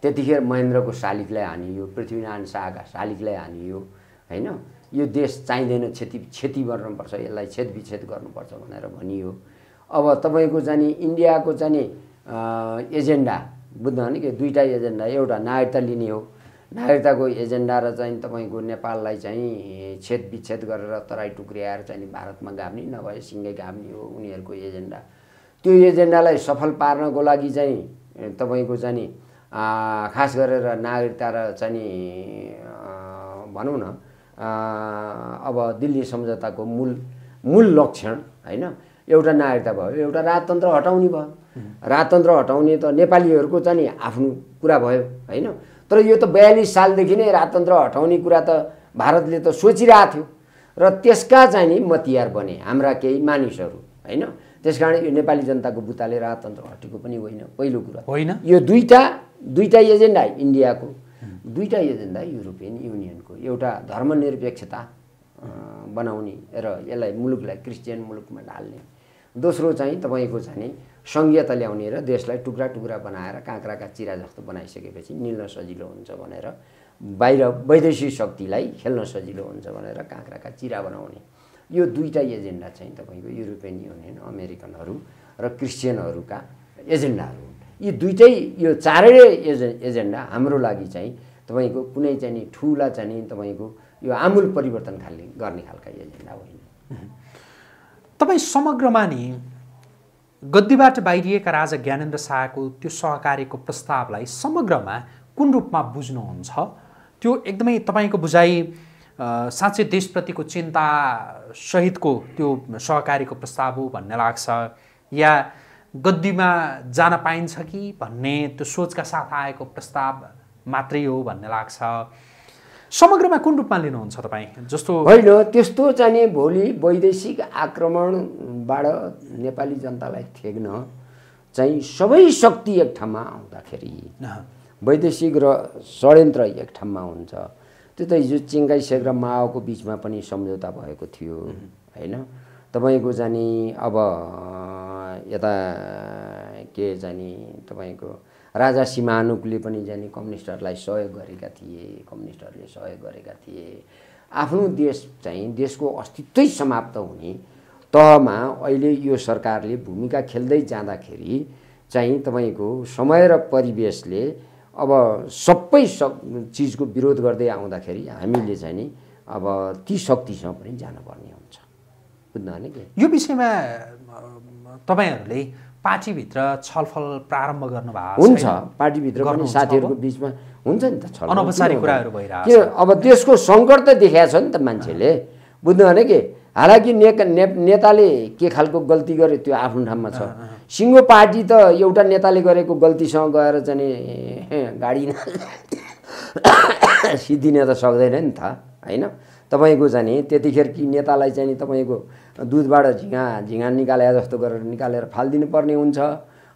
त्यतिखेर महेन्द्रको शालिगलाई हानियो पृथ्वीनारायण शाहका शालिगलाई हानियो होइन? यो देश चाहिँदैन क्षति क्षति गर्नुपर्छ यसलाई छेद विच्छेद गर्नुपर्छ भनेर भनियो। अब तपाईँको चाहिँ इन्डियाको चाहिँ एजेन्डा बुझ्नु भने कि दुईवटा एजेन्डा एउटा नागरिकता लिने हो। नागरिकताको एजेन्डा र चाहिँ तपाईँको नेपाललाई चाहिँ छेद विच्छेद गरेर तराई टुक्रियाएर चाहिँ भारतमा गाभ्ने नभए सिङ्गै गाभ्ने हो उनीहरूको एजेन्डा। त्यो एजेन्डालाई सफल पार्नको लागि चाहिँ तपाईँको चाहिँ खास गरेर नागरिकता र चाहिँ भनौँ न अब दिल्ली सम्झौताको मूल मूल लक्षण होइन? एउटा नागरिकता भयो एउटा राजतन्त्र हटाउने भयो। राजतन्त्र हटाउने त नेपालीहरूको चाहिँ नि आफ्नो कुरा भयो होइन? तर यो त बयालिस सालदेखि नै राजतन्त्र हटाउने कुरा त भारतले त सोचिरहेको थियो। र त्यसका चाहिँ नि मतियार बने हाम्रा केही मानिसहरू होइन? त्यस कारण यो नेपाली जनताको बुताले राजतन्त्र हटेको पनि होइन पहिलो कुरा। होइन। यो दुईवटा दुईवटा एजेन्डा इन्डियाको। दुईवटा एजेन्डा युरोपियन युनियनको एउटा धर्मनिरपेक्षता बनाउने र यसलाई मुलुकलाई क्रिस्चियन मुलुकमा ढाल्ने। दोस्रो चाहिँ तपाईँको चाहिँ सङ्घीयता ल्याउने र देशलाई टुक्रा टुक्रा बनाएर काँक्राका चिरा जस्तो बनाइसकेपछि निल्न सजिलो हुन्छ भनेर बाहिर वैदेशिक शक्तिलाई खेल्न सजिलो हुन्छ भनेर काँक्राका चिरा बनाउने। यो दुईवटा एजेन्डा चाहिँ तपाईँको युरोपियन युनियन अमेरिकनहरू र क्रिस्चियनहरूका एजेन्डाहरू हुन्। यी दुइटै यो चारै एजे एजेन्डा हाम्रो लागि चाहिँ तपाईँको कुनै चाहिँ ठुला चाहिँ तपाईँको यो आमूल परिवर्तन खाले गर्ने खालका एजेन्डा होइन। तपाईँ समग्रमा नि गद्दीबाट बाहिरिएका राजा ज्ञानेन्द्र शाहको त्यो सहकार्यको प्रस्तावलाई समग्रमा कुन रूपमा बुझ्नुहुन्छ? त्यो एकदमै तपाईँको बुझाइ साँच्चै देशप्रतिको चिन्ता सहितको त्यो सहकार्यको प्रस्ताव हो भन्ने लाग्छ। या गद्दीमा जान पाइन्छ कि भन्ने त्यो सोचका साथ आएको प्रस्ताव मात्रै हो भन्ने लाग्छ। समग्रमा कुन रूपमा लिनुहुन्छ तपाईँ? जस्तो होइन त्यस्तो चाहिँ भोलि वैदेशिक आक्रमणबाट नेपाली जनतालाई थेग्न चाहिँ सबै शक्ति एक ठाउँमा आउँदाखेरि वैदेशिक र षड्यन्त्र एक ठाउँमा हुन्छ। त्यो त हिजो चिङ्गाई सेक र माओको बिचमा पनि सम्झौता भएको थियो होइन? तपाईँको जाने अब यता के जाने तपाईँको राजा सिमानुकले पनि जाने कम्युनिस्टहरूलाई सहयोग गरेका थिए कम्युनिस्टहरूले सहयोग गरेका थिए। आफ्नो देश चाहिँ देशको अस्तित्वै समाप्त हुने तहमा अहिले यो सरकारले भूमिका खेल्दै जाँदाखेरि चाहिँ तपाईँको समय र परिवेशले अब सबै सक चिजको विरोध गर्दै आउँदाखेरि हामीले चाहिँ नि अब ती शक्तिसँग पनि जानुपर्ने हुन्छ। बुझ्नु भने कि? यो विषयमा तपाईँहरूले पार्टीभित्र छलफल प्रारम्भ गर्नुभएको हुन्छ? पार्टीभित्र पनि साथीहरूको? बिचमा हुन्छ नि त छलफल। अनौपचारिक कुराहरू? भइरहेको किन? अब देशको सङ्कट त देखाएको छ नि त मान्छेले। बुझ्नु भने कि? हालाकि ने, ने नेताले के खालको गल्ती गर्यो त्यो आफ्नो ठाउँमा छ। सिङ्गो पार्टी त एउटा नेताले गरेको गल्तीसँग गएर चाहिँ नि, गाडी <laughs> सिद्धिन त सक्दैन नि त होइन? तपाईँको चाहिँ त्यतिखेर कि नेतालाई चाहिँ तपाईँको दुधबाट झिँगा झिँगा निकाले जस्तो गरेर निकालेर फालिदिनु पर्ने हुन्छ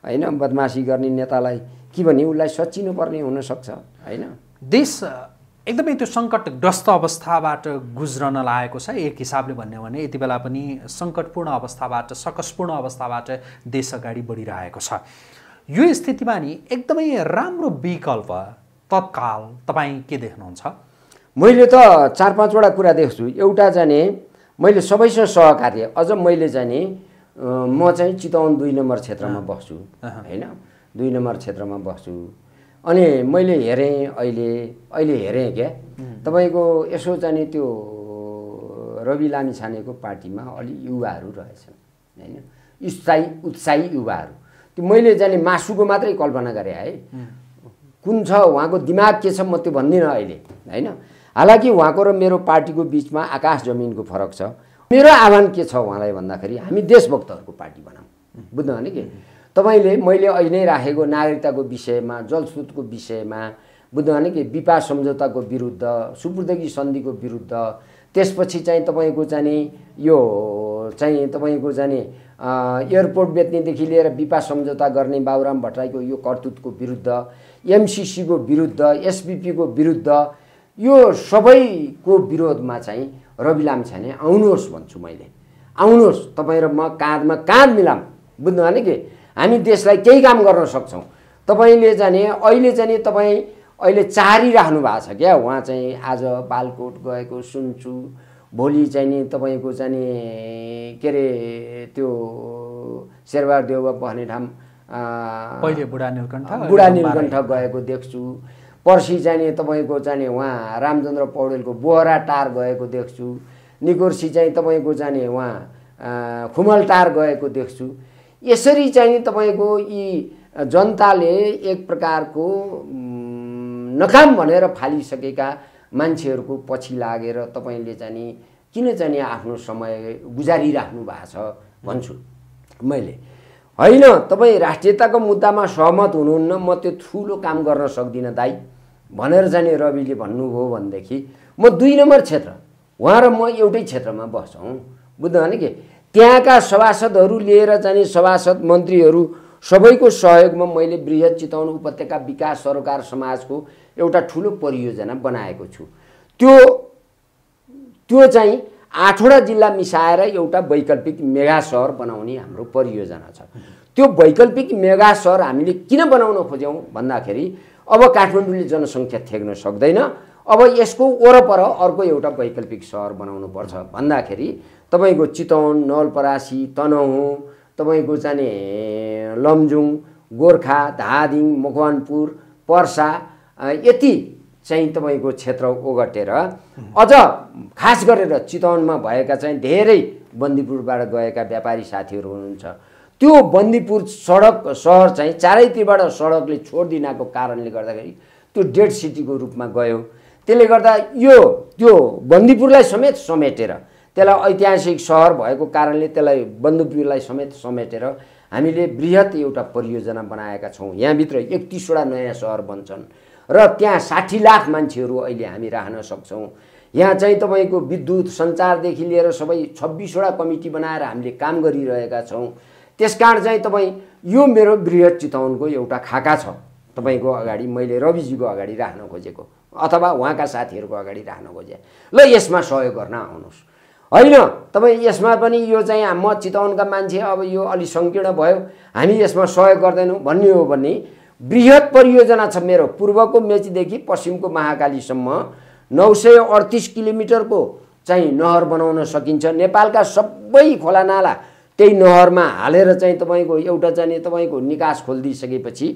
होइन? बदमासी गर्ने नेतालाई कि भने उसलाई सचिनु पर्ने हुनसक्छ होइन? देश अ, एकदमै त्यो सङ्कटग्रस्त अवस्थाबाट गुज्रन लागेको छ एक हिसाबले भन्यो भने यति बेला पनि सङ्कटपूर्ण अवस्थाबाट सकसपूर्ण अवस्थाबाट देश अगाडि बढिरहेको छ। यो स्थितिमा नि एकदमै राम्रो विकल्प तत्काल तपाईँ के देख्नुहुन्छ? मैले त चार पाँचवटा कुरा देख्छु। एउटा जाने मैले सबैसँग सहकार्य। अझ मैले जाने म चाहिँ चितवन दुई नम्बर क्षेत्रमा बस्छु होइन? दुई नम्बर क्षेत्रमा बस्छु। अनि मैले हेरेँ अहिले अहिले हेरेँ क्या। तपाईँको यसो जाने त्यो रवि लामी छानेको पार्टीमा अलि युवाहरू रहेछन् होइन? उत्साही उत्साही युवाहरू। त्यो मैले जाने मासुको मात्रै कल्पना गरेँ है। कुन छ उहाँको दिमाग के छ म त्यो भन्दिनँ अहिले होइन? हालाकि उहाँको र मेरो पार्टीको बिचमा आकाश जमिनको फरक छ। मेरो आह्वान के छ उहाँलाई भन्दाखेरि हामी देशभक्तहरूको पार्टी बनाऊँ। बुझ्नु भने कि? तपाईँले मैले अहिले नै राखेको नागरिकताको विषयमा जलस्रोतको विषयमा बुझ्नु भने कि? विपा सम्झौताको विरुद्ध सुपुर्दगी सन्धिको विरुद्ध त्यसपछि चाहिँ तपाईँको चाहिँ यो चाहिँ तपाईँको चाहिँ एयरपोर्ट बेच्नेदेखि लिएर विपा सम्झौता गर्ने बाबुराम भट्टराईको यो करतुतको विरुद्ध एमसिसीको विरुद्ध एसबिपीको विरुद्ध यो सबैको विरोधमा चाहिँ रवि लाम्छाने आउनुहोस् भन्छु मैले। आउनुहोस् तपाईँ र म काँधमा काँध मिलाम। बुझ्नु भने कि? हामी देशलाई केही काम गर्न सक्छौँ। तपाईँले जाने अहिले चाहिँ तपाईँ अहिले चारिराख्नु भएको छ क्या? उहाँ चाहिँ आज बालकोट गएको सुन्छु। भोलि चाहिँ नि तपाईँको चाहिँ नि के अरे त्यो शेरबहादुर देउवा बस्ने ठाउँ बुढा नीलकण्ठ गएको देख्छु। पर्सि चाहिँ तपाईँको चाहिँ उहाँ रामचन्द्र पौडेलको बोहरा टार गएको देख्छु। निकोर्सी चाहिँ तपाईँको चाहिँ उहाँ खुमल टार गएको देख्छु। यसरी चाहिँ तपाईँको यी जनताले एक प्रकारको नकाम भनेर फालिसकेका मान्छेहरूको पछि लागेर तपाईँले चाहिँ किन चाहिँ आफ्नो समय गुजारिराख्नु भएको छ भन्छु मैले। होइन तपाईँ राष्ट्रियताको मुद्दामा सहमत हुनुहुन्न म त्यो ठुलो काम गर्न सक्दिनँ दाइ भनेर जाने रविले भन्नुभयो भनेदेखि म दुई नम्बर क्षेत्र उहाँ र म एउटै क्षेत्रमा बस्छौँ। बुझ्नु भने कि? त्यहाँका सभासदहरू लिएर जाने सभासद मन्त्रीहरू सबैको सहयोगमा मैले बृहत चितवन उपत्यका विकास सरोकार समाजको एउटा ठुलो परियोजना बनाएको छु। त्यो त्यो चाहिँ आठवटा जिल्ला मिसाएर एउटा वैकल्पिक मेगा सहर बनाउने हाम्रो परियोजना छ। त्यो वैकल्पिक मेगा सहर हामीले किन बनाउन खोज्यौँ भन्दाखेरि अब काठमाडौँले जनसङ्ख्या थेग्न सक्दैन अब यसको वरपर अर्को एउटा वैकल्पिक सहर बनाउनु पर्छ भन्दाखेरि तपाईँको चितवन नवलपरासी तनहुँ तपाईँको चाहिँ लमजुङ गोर्खा धादिङ मकवानपुर पर्सा यति चाहिँ तपाईँको क्षेत्र ओगटेर अझ खास गरेर चितवनमा भएका चाहिँ धेरै बन्दीपुरबाट गएका व्यापारी साथीहरू हुनुहुन्छ। त्यो बन्दीपुर सडक सहर चाहिँ चारैतिरबाट सडकले छोडिदिनको कारणले गर्दाखेरि त्यो डेड सिटीको रूपमा गयो। त्यसले गर्दा यो त्यो बन्दीपुरलाई समेत समेटेर त्यसलाई ऐतिहासिक सहर भएको कारणले त्यसलाई बन्दीपुरलाई समेत समेटेर हामीले बृहत एउटा परियोजना बनाएका छौँ। यहाँभित्र एकतिसवटा नयाँ सहर बन्छन्। र त्यहाँ साठी लाख मान्छेहरू अहिले हामी राख्न सक्छौँ। यहाँ चाहिँ तपाईँको विद्युत सञ्चारदेखि लिएर सबै छब्बिसवटा कमिटी बनाएर हामीले काम गरिरहेका छौँ। त्यस कारण चाहिँ तपाईँ यो मेरो बृहत चितवनको एउटा खाका छ। तपाईँको अगाडि मैले रविजीको अगाडि राख्न खोजेको अथवा उहाँका साथीहरूको अगाडि राख्न खोजेँ। ल यसमा सहयोग गर्न आउनुहोस्। होइन तपाईँ यसमा पनि यो चाहिँ म चितवनका मान्छे अब यो अलिक सङ्कीर्ण भयो। हामी यसमा सहयोग गर्दैनौँ भन्ने हो भने बृहत परियोजना छ मेरो। पूर्वको मेचीदेखि पश्चिमको महाकालीसम्म नौ सय अडतिस किलोमिटरको चाहिँ नहर बनाउन सकिन्छ। नेपालका सबै खोलानाला त्यही नहरमा हालेर चाहिँ तपाईँको एउटा चाहिँ तपाईँको निकास खोलिदिइसकेपछि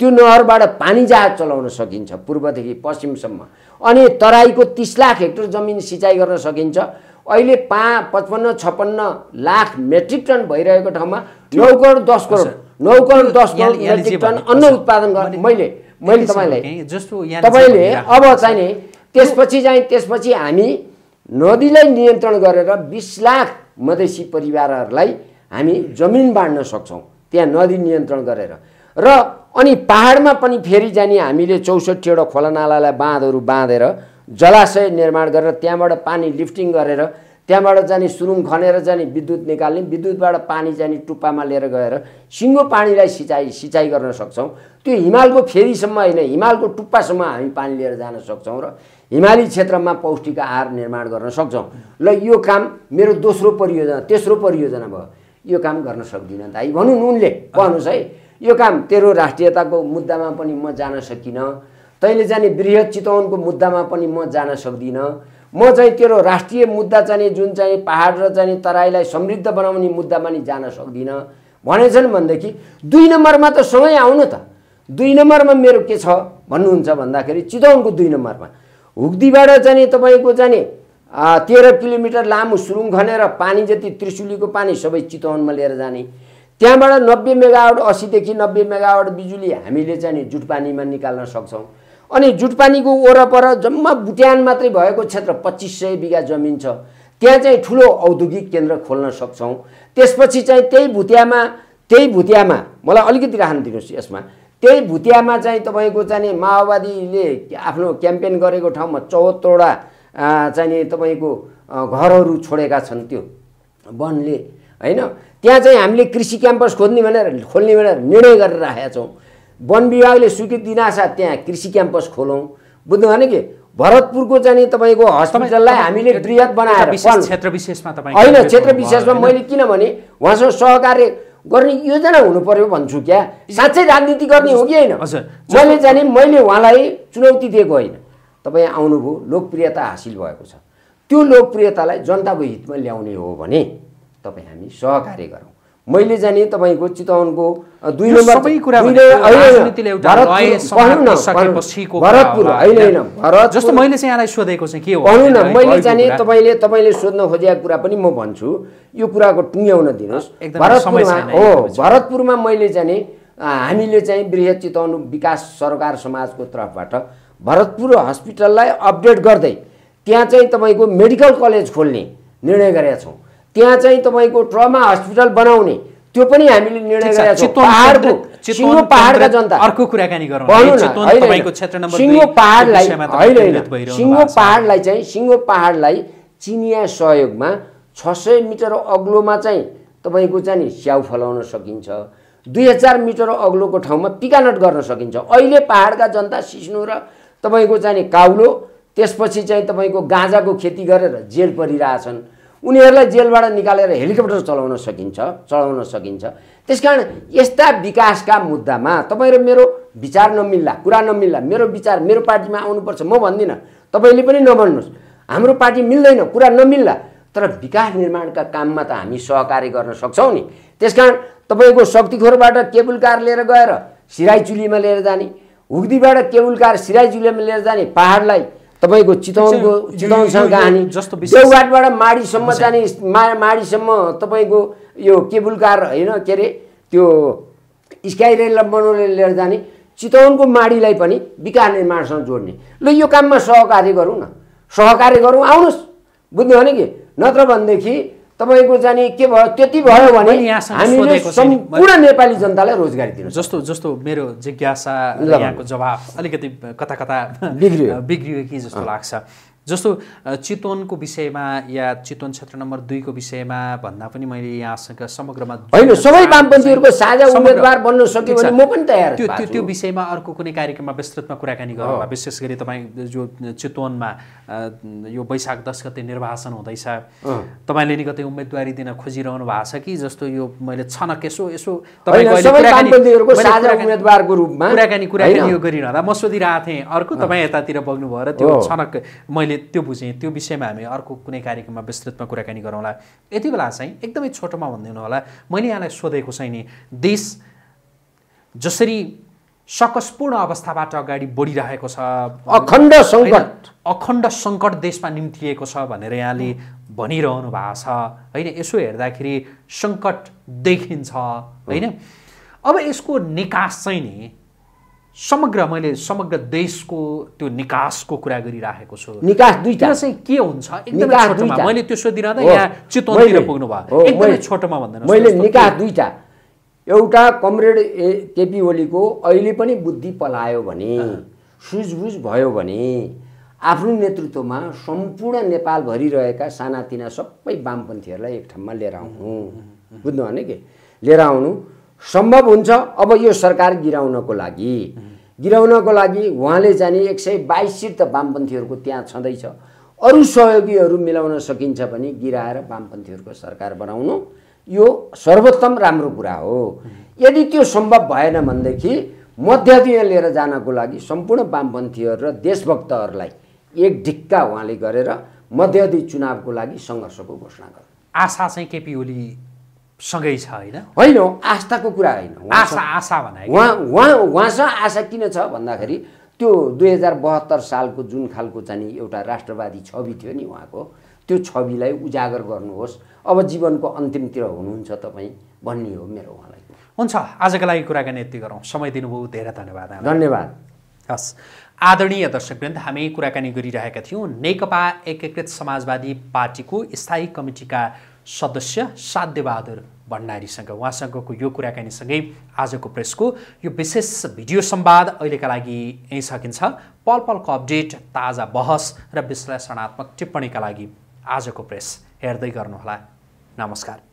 त्यो नहरबाट पानी जहाज चलाउन सकिन्छ पूर्वदेखि पश्चिमसम्म। अनि तराईको तिस लाख हेक्टर जमिन सिँचाइ गर्न सकिन्छ। अहिले पा पचपन्न छप्पन्न लाख मेट्रिक टन भइरहेको ठाउँमा नौ करोड दस करोड। नौ करोड दस टन अन्न उत्पादन गर्न मैले मैले तपाईँलाई तपाईँले अब चाहिँ नि त्यसपछि चाहिँ त्यसपछि हामी नदीलाई नियन्त्रण गरेर बिस लाख मधेसी परिवारहरूलाई हामी जमिन बाँड्न सक्छौँ त्यहाँ नदी नियन्त्रण गरेर। र अनि पाहाडमा पनि फेरि जाने हामीले चौसठीवटा खोलानालालाई बाँधहरू बाँधेर जलाशय निर्माण गरेर त्यहाँबाट पानी लिफ्टिङ गरेर त्यहाँबाट जाने सुरुङ खनेर जाने विद्युत निकाल्ने विद्युतबाट पानी जाने टुप्पामा लिएर गएर सिङ्गो पानीलाई सिँचाइ सिँचाइ गर्न सक्छौँ। त्यो हिमालको फेरिसम्म होइन हिमालको टुप्पासम्म हामी पानी लिएर जान सक्छौँ र हिमाली क्षेत्रमा पौष्टिक आहार निर्माण गर्न सक्छौँ। ल यो काम मेरो दोस्रो परियोजना तेस्रो परियोजना भयो। यो काम गर्न सक्दिनँ दाइ भनौँ उनले भन्नुहोस् है। यो काम तेरो राष्ट्रियताको मुद्दामा पनि म जान सकिनँ। तैँले जाने वृहत चितवनको मुद्दामा पनि म जान सक्दिनँ। म चाहिँ तेरो राष्ट्रिय मुद्दा चाहिँ जुन चाहिँ पाहाड र चाहिँ तराईलाई समृद्ध बनाउने मुद्दामा नि जान सक्दिनँ भनेछन् भनेदेखि दुई नम्बरमा त सँगै आउनु त। दुई नम्बरमा मेरो के छ भन्नुहुन्छ भन्दाखेरि चितवनको दुई नम्बरमा। हुग्दीबाट चाहिँ तपाईँको जाने तेह्र किलोमिटर लामो सुरुङ खनेर पानी जति त्रिशुलीको पानी सबै चितवनमा लिएर जाने। त्यहाँबाट नब्बे मेगावट असीदेखि नब्बे मेगावट बिजुली हामीले चाहिँ जुटपानीमा निकाल्न सक्छौँ। अनि जुटपानीको वरपर जम्मा बुट्यान मात्रै भएको क्षेत्र पच्चिस सय बिघा जमिन छ। त्यहाँ चाहिँ ठुलो औद्योगिक केन्द्र खोल्न सक्छौँ। त्यसपछि चाहिँ त्यही भुतियामा त्यही भुतियामा मलाई अलिकति राख्न दिनुहोस् यसमा। त्यही भुतियामा चाहिँ तपाईँको चाहिँ माओवादीले आफ्नो क्याम्पेन गरेको ठाउँमा चौहत्तरवटा चाहिँ तपाईँको घरहरू छोडेका छन् त्यो वनले होइन? त्यहाँ चाहिँ हामीले कृषि क्याम्पस खोज्ने भनेर खोल्ने भनेर निर्णय गरेर राखेका छौँ। वन विभागले स्वीकृति दिनासाथ त्यहाँ कृषि क्याम्पस खोलौँ। बुझ्नु भने कि? भरतपुरको चाहिँ तपाईँको हस्पिटललाई हामीले बृहत बनाएर क्षेत्र विशेषमा होइन क्षेत्र विशेषमा मैले किनभने उहाँसँग सहकार्य गर्ने योजना हुनु पर्यो भन्छु क्या। साँच्चै राजनीति गर्ने हो कि होइन? मैले जाने मैले उहाँलाई चुनौती दिएको होइन। तपाईँ आउनुभयो लोकप्रियता हासिल भएको छ। त्यो लोकप्रियतालाई जनताको हितमा ल्याउने हो भने तपाईँ हामी सहकार्य गरौँ। मैले जाने तपाईँको चितवनको दुई नम्बर भरतपुर होइन? होइन भरत जस्तो मैले चाहिँ यहाँलाई सोधेको चाहिँ के हो भनौँ न मैले जाने तपाईँले तपाईँले सोध्न खोजेको कुरा पनि म भन्छु। यो कुराको टुङ्ग्याउन दिनुहोस्। भरतपुरमा हो भरतपुरमा मैले जाने हामीले चाहिँ बृहत चितवन विकास सरकार समाजको तर्फबाट भरतपुर हस्पिटललाई अपडेट गर्दै त्यहाँ चाहिँ तपाईँको मेडिकल कलेज खोल्ने निर्णय गरेका छौँ। त्यहाँ चाहिँ तपाईँको ट्रमा हस्पिटल बनाउने। त्यो पनि हामीले निर्णय गरेका छौँ। पाहाडको सिङ्गो पाहाडका जनता। अर्को कुराकानी गरौँ। सिङ्गो पाहाडलाई होइन होइन। सिङ्गो पाहाडलाई चाहिँ सिङ्गो पाहाडलाई चिनिया सहयोगमा छ सय मिटर अग्लोमा चाहिँ तपाईँको चाहिँ नि स्याउ फलाउन सकिन्छ। दुई हजार मिटर अग्लोको ठाउँमा पिकानट गर्न सकिन्छ। अहिले पाहाडका जनता सिस्नु र तपाईँको चाहिँ नि काउलो त्यसपछि चाहिँ तपाईँको गाँजाको खेती गरेर जेल परिरहेछन्। उनीहरूलाई जेलबाट निकालेर हेलिकप्टर चलाउन सकिन्छ चलाउन सकिन्छ। त्यस कारण यस्ता विकासका मुद्दामा तपाईँ र मेरो विचार नमिल्ला कुरा नमिल्ला मेरो विचार मेरो पार्टीमा आउनुपर्छ म भन्दिनँ। तपाईँले पनि नभन्नुहोस्। हाम्रो पार्टी मिल्दैन कुरा नमिल्ला। तर विकास निर्माणका काममा त हामी सहकार्य गर्न सक्छौँ नि। त्यस कारण तपाईँको शक्तिखोरबाट केबुल कार लिएर गएर सिराइचुलीमा लिएर जाने हुग्दीबाट केबुल कार सिराइचुलीमा लिएर जाने पाहाडलाई तपाईँको चितवनको चितवनसँग कहानी देउघाटबाट माडीसम्म जाने मा माडीसम्म तपाईँको यो केबुल कार होइन के अरे त्यो स्काई रेललाई बनोले लिएर जाने चितवनको माडीलाई पनि विकास निर्माणसँग जोड्ने। ल यो काममा सहकार्य गरौँ न। सहकार्य गरौँ आउनुहोस्। बुझ्नुभयो नि कि? नत्र भनेदेखि तपाईँको जाने के भयो त्यति भयो भने हामीले। सम्पूर्ण नेपाली जनतालाई रोजगारी दिनु जस्तो जस्तो मेरो जिज्ञासा। यहाँको जवाब अलिकति कता कता बिग्रियो। बिग्रियो कि जस्तो लाग्छ जस्तो चितवनको विषयमा या चितवन क्षेत्र नम्बर दुईको विषयमा भन्दा पनि मैले यहाँसँग समग्रमा होइन सबै वामपन्थीहरूको साझा उम्मेदवार बन्न सक्यो। भने म पनि तयार त्यो त्यो। त्यो विषयमा अर्को कुनै कार्यक्रममा विस्तृतमा कुराकानी गरौँ विशेष गरी तपाईँ जो चितवनमा यो वैशाख दस गते निर्वाचन हुँदैछ तपाईँले नि कतै उम्मेदवारी दिन खोजिरहनु भएको छ कि जस्तो यो मैले छनक यसो यसो कुराकानी- कुराकानी- उम्मेदवारको रूपमा कुराकानी कुराकानी होइन। यो गरिरहँदा म सोधिरहेको थिएँ अर्को तपाईँ यतातिर बग्नु भयो र त्यो। छनक मैले त्यो बुझेँ त्यो विषयमा हामी अर्को कुनै कार्यक्रममा विस्तृतमा कुराकानी गरौँला यति बेला चाहिँ एकदमै छोटोमा भनिदिनु होला मैले यहाँलाई सोधेको चाहिँ नि देश जसरी सकसपूर्ण अवस्थाबाट अगाडि बढिरहेको छ अखण्ड सङ्कट। अखण्ड सङ्कट देशमा निम्तिएको छ भनेर यहाँले भनिरहनु भएको छ। होइन यसो हेर्दाखेरि सङ्कट देखिन्छ होइन। अब यसको निकास चाहिँ नि समग्र मैले समग्र देशको त्यो निकासको कुरा गरिराखेको छु। निकास दुईटा। चाहिँ के हुन्छ? एकदमै। मैले त्यो सोधिरहँदा यहाँ चितवनतिर पुग्नु भयो एकदमै छोटोमा भन्दैन मैले निकास दुईटा। एउटा कमरेड ए केपी ओलीको अहिले पनि बुद्धि पलायो भने सुझबुझ भयो भने आफ्नो नेतृत्वमा सम्पूर्ण नेपालभरि रहेका सानातिना सबै वामपन्थीहरूलाई एक ठाउँमा लिएर आउनु। बुझ्नु भने कि? लिएर आउनु। सम्भव हुन्छ अब यो सरकार गिराउनको लागि। गिराउनको लागि उहाँले जाने एक सय बाइस सिट त वामपन्थीहरूको त्यहाँ छँदैछ। अरू सहयोगीहरू मिलाउन सकिन्छ भने गिराएर वामपन्थीहरूको सरकार बनाउनु यो सर्वोत्तम राम्रो कुरा हो। यदि त्यो सम्भव भएन भनेदेखि मध्यदीय लिएर जानको लागि सम्पूर्ण वामपन्थीहरू र देशभक्तहरूलाई एक ढिक्का उहाँले गरेर मध्यदीय चुनावको लागि सङ्घर्षको घोषणा गर्नु। आशा चाहिँ केपी ओली सँगै छ होइन? होइन आस्थाको कुरा होइन। आशा आशा भने उहाँ उहाँ उहाँसँग आशा किन छ भन्दाखेरि त्यो दुई हजार बहत्तर सालको जुन खालको चाहिँ एउटा राष्ट्रवादी छवि थियो नि उहाँको त्यो छविलाई उजागर गर्नुहोस्। अब जीवनको अन्तिमतिर हुनुहुन्छ तपाईँ भन्ने हो मेरो उहाँलाई। हुन्छ आजका लागि कुराकानी यति गरौँ। समय दिनुभयो धेरै धन्यवाद। धन्यवाद। हस् आदरणीय दर्शकवृन्द हामी कुराकानी गरिरहेका थियौँ। नेकपा एकीकृत समाजवादी पार्टीको स्थायी कमिटीका सदस्य साध्यबहादुर भण्डारीसँग उहाँसँगको यो कुराकानीसँगै आजको प्रेसको यो विशेष भिडियो संवाद अहिलेका लागि यहीँ सकिन्छ। पल पलको अपडेट ताजा बहस र विश्लेषणात्मक टिप्पणीका लागि आजको प्रेस हेर्दै गर्नुहोला। नमस्कार।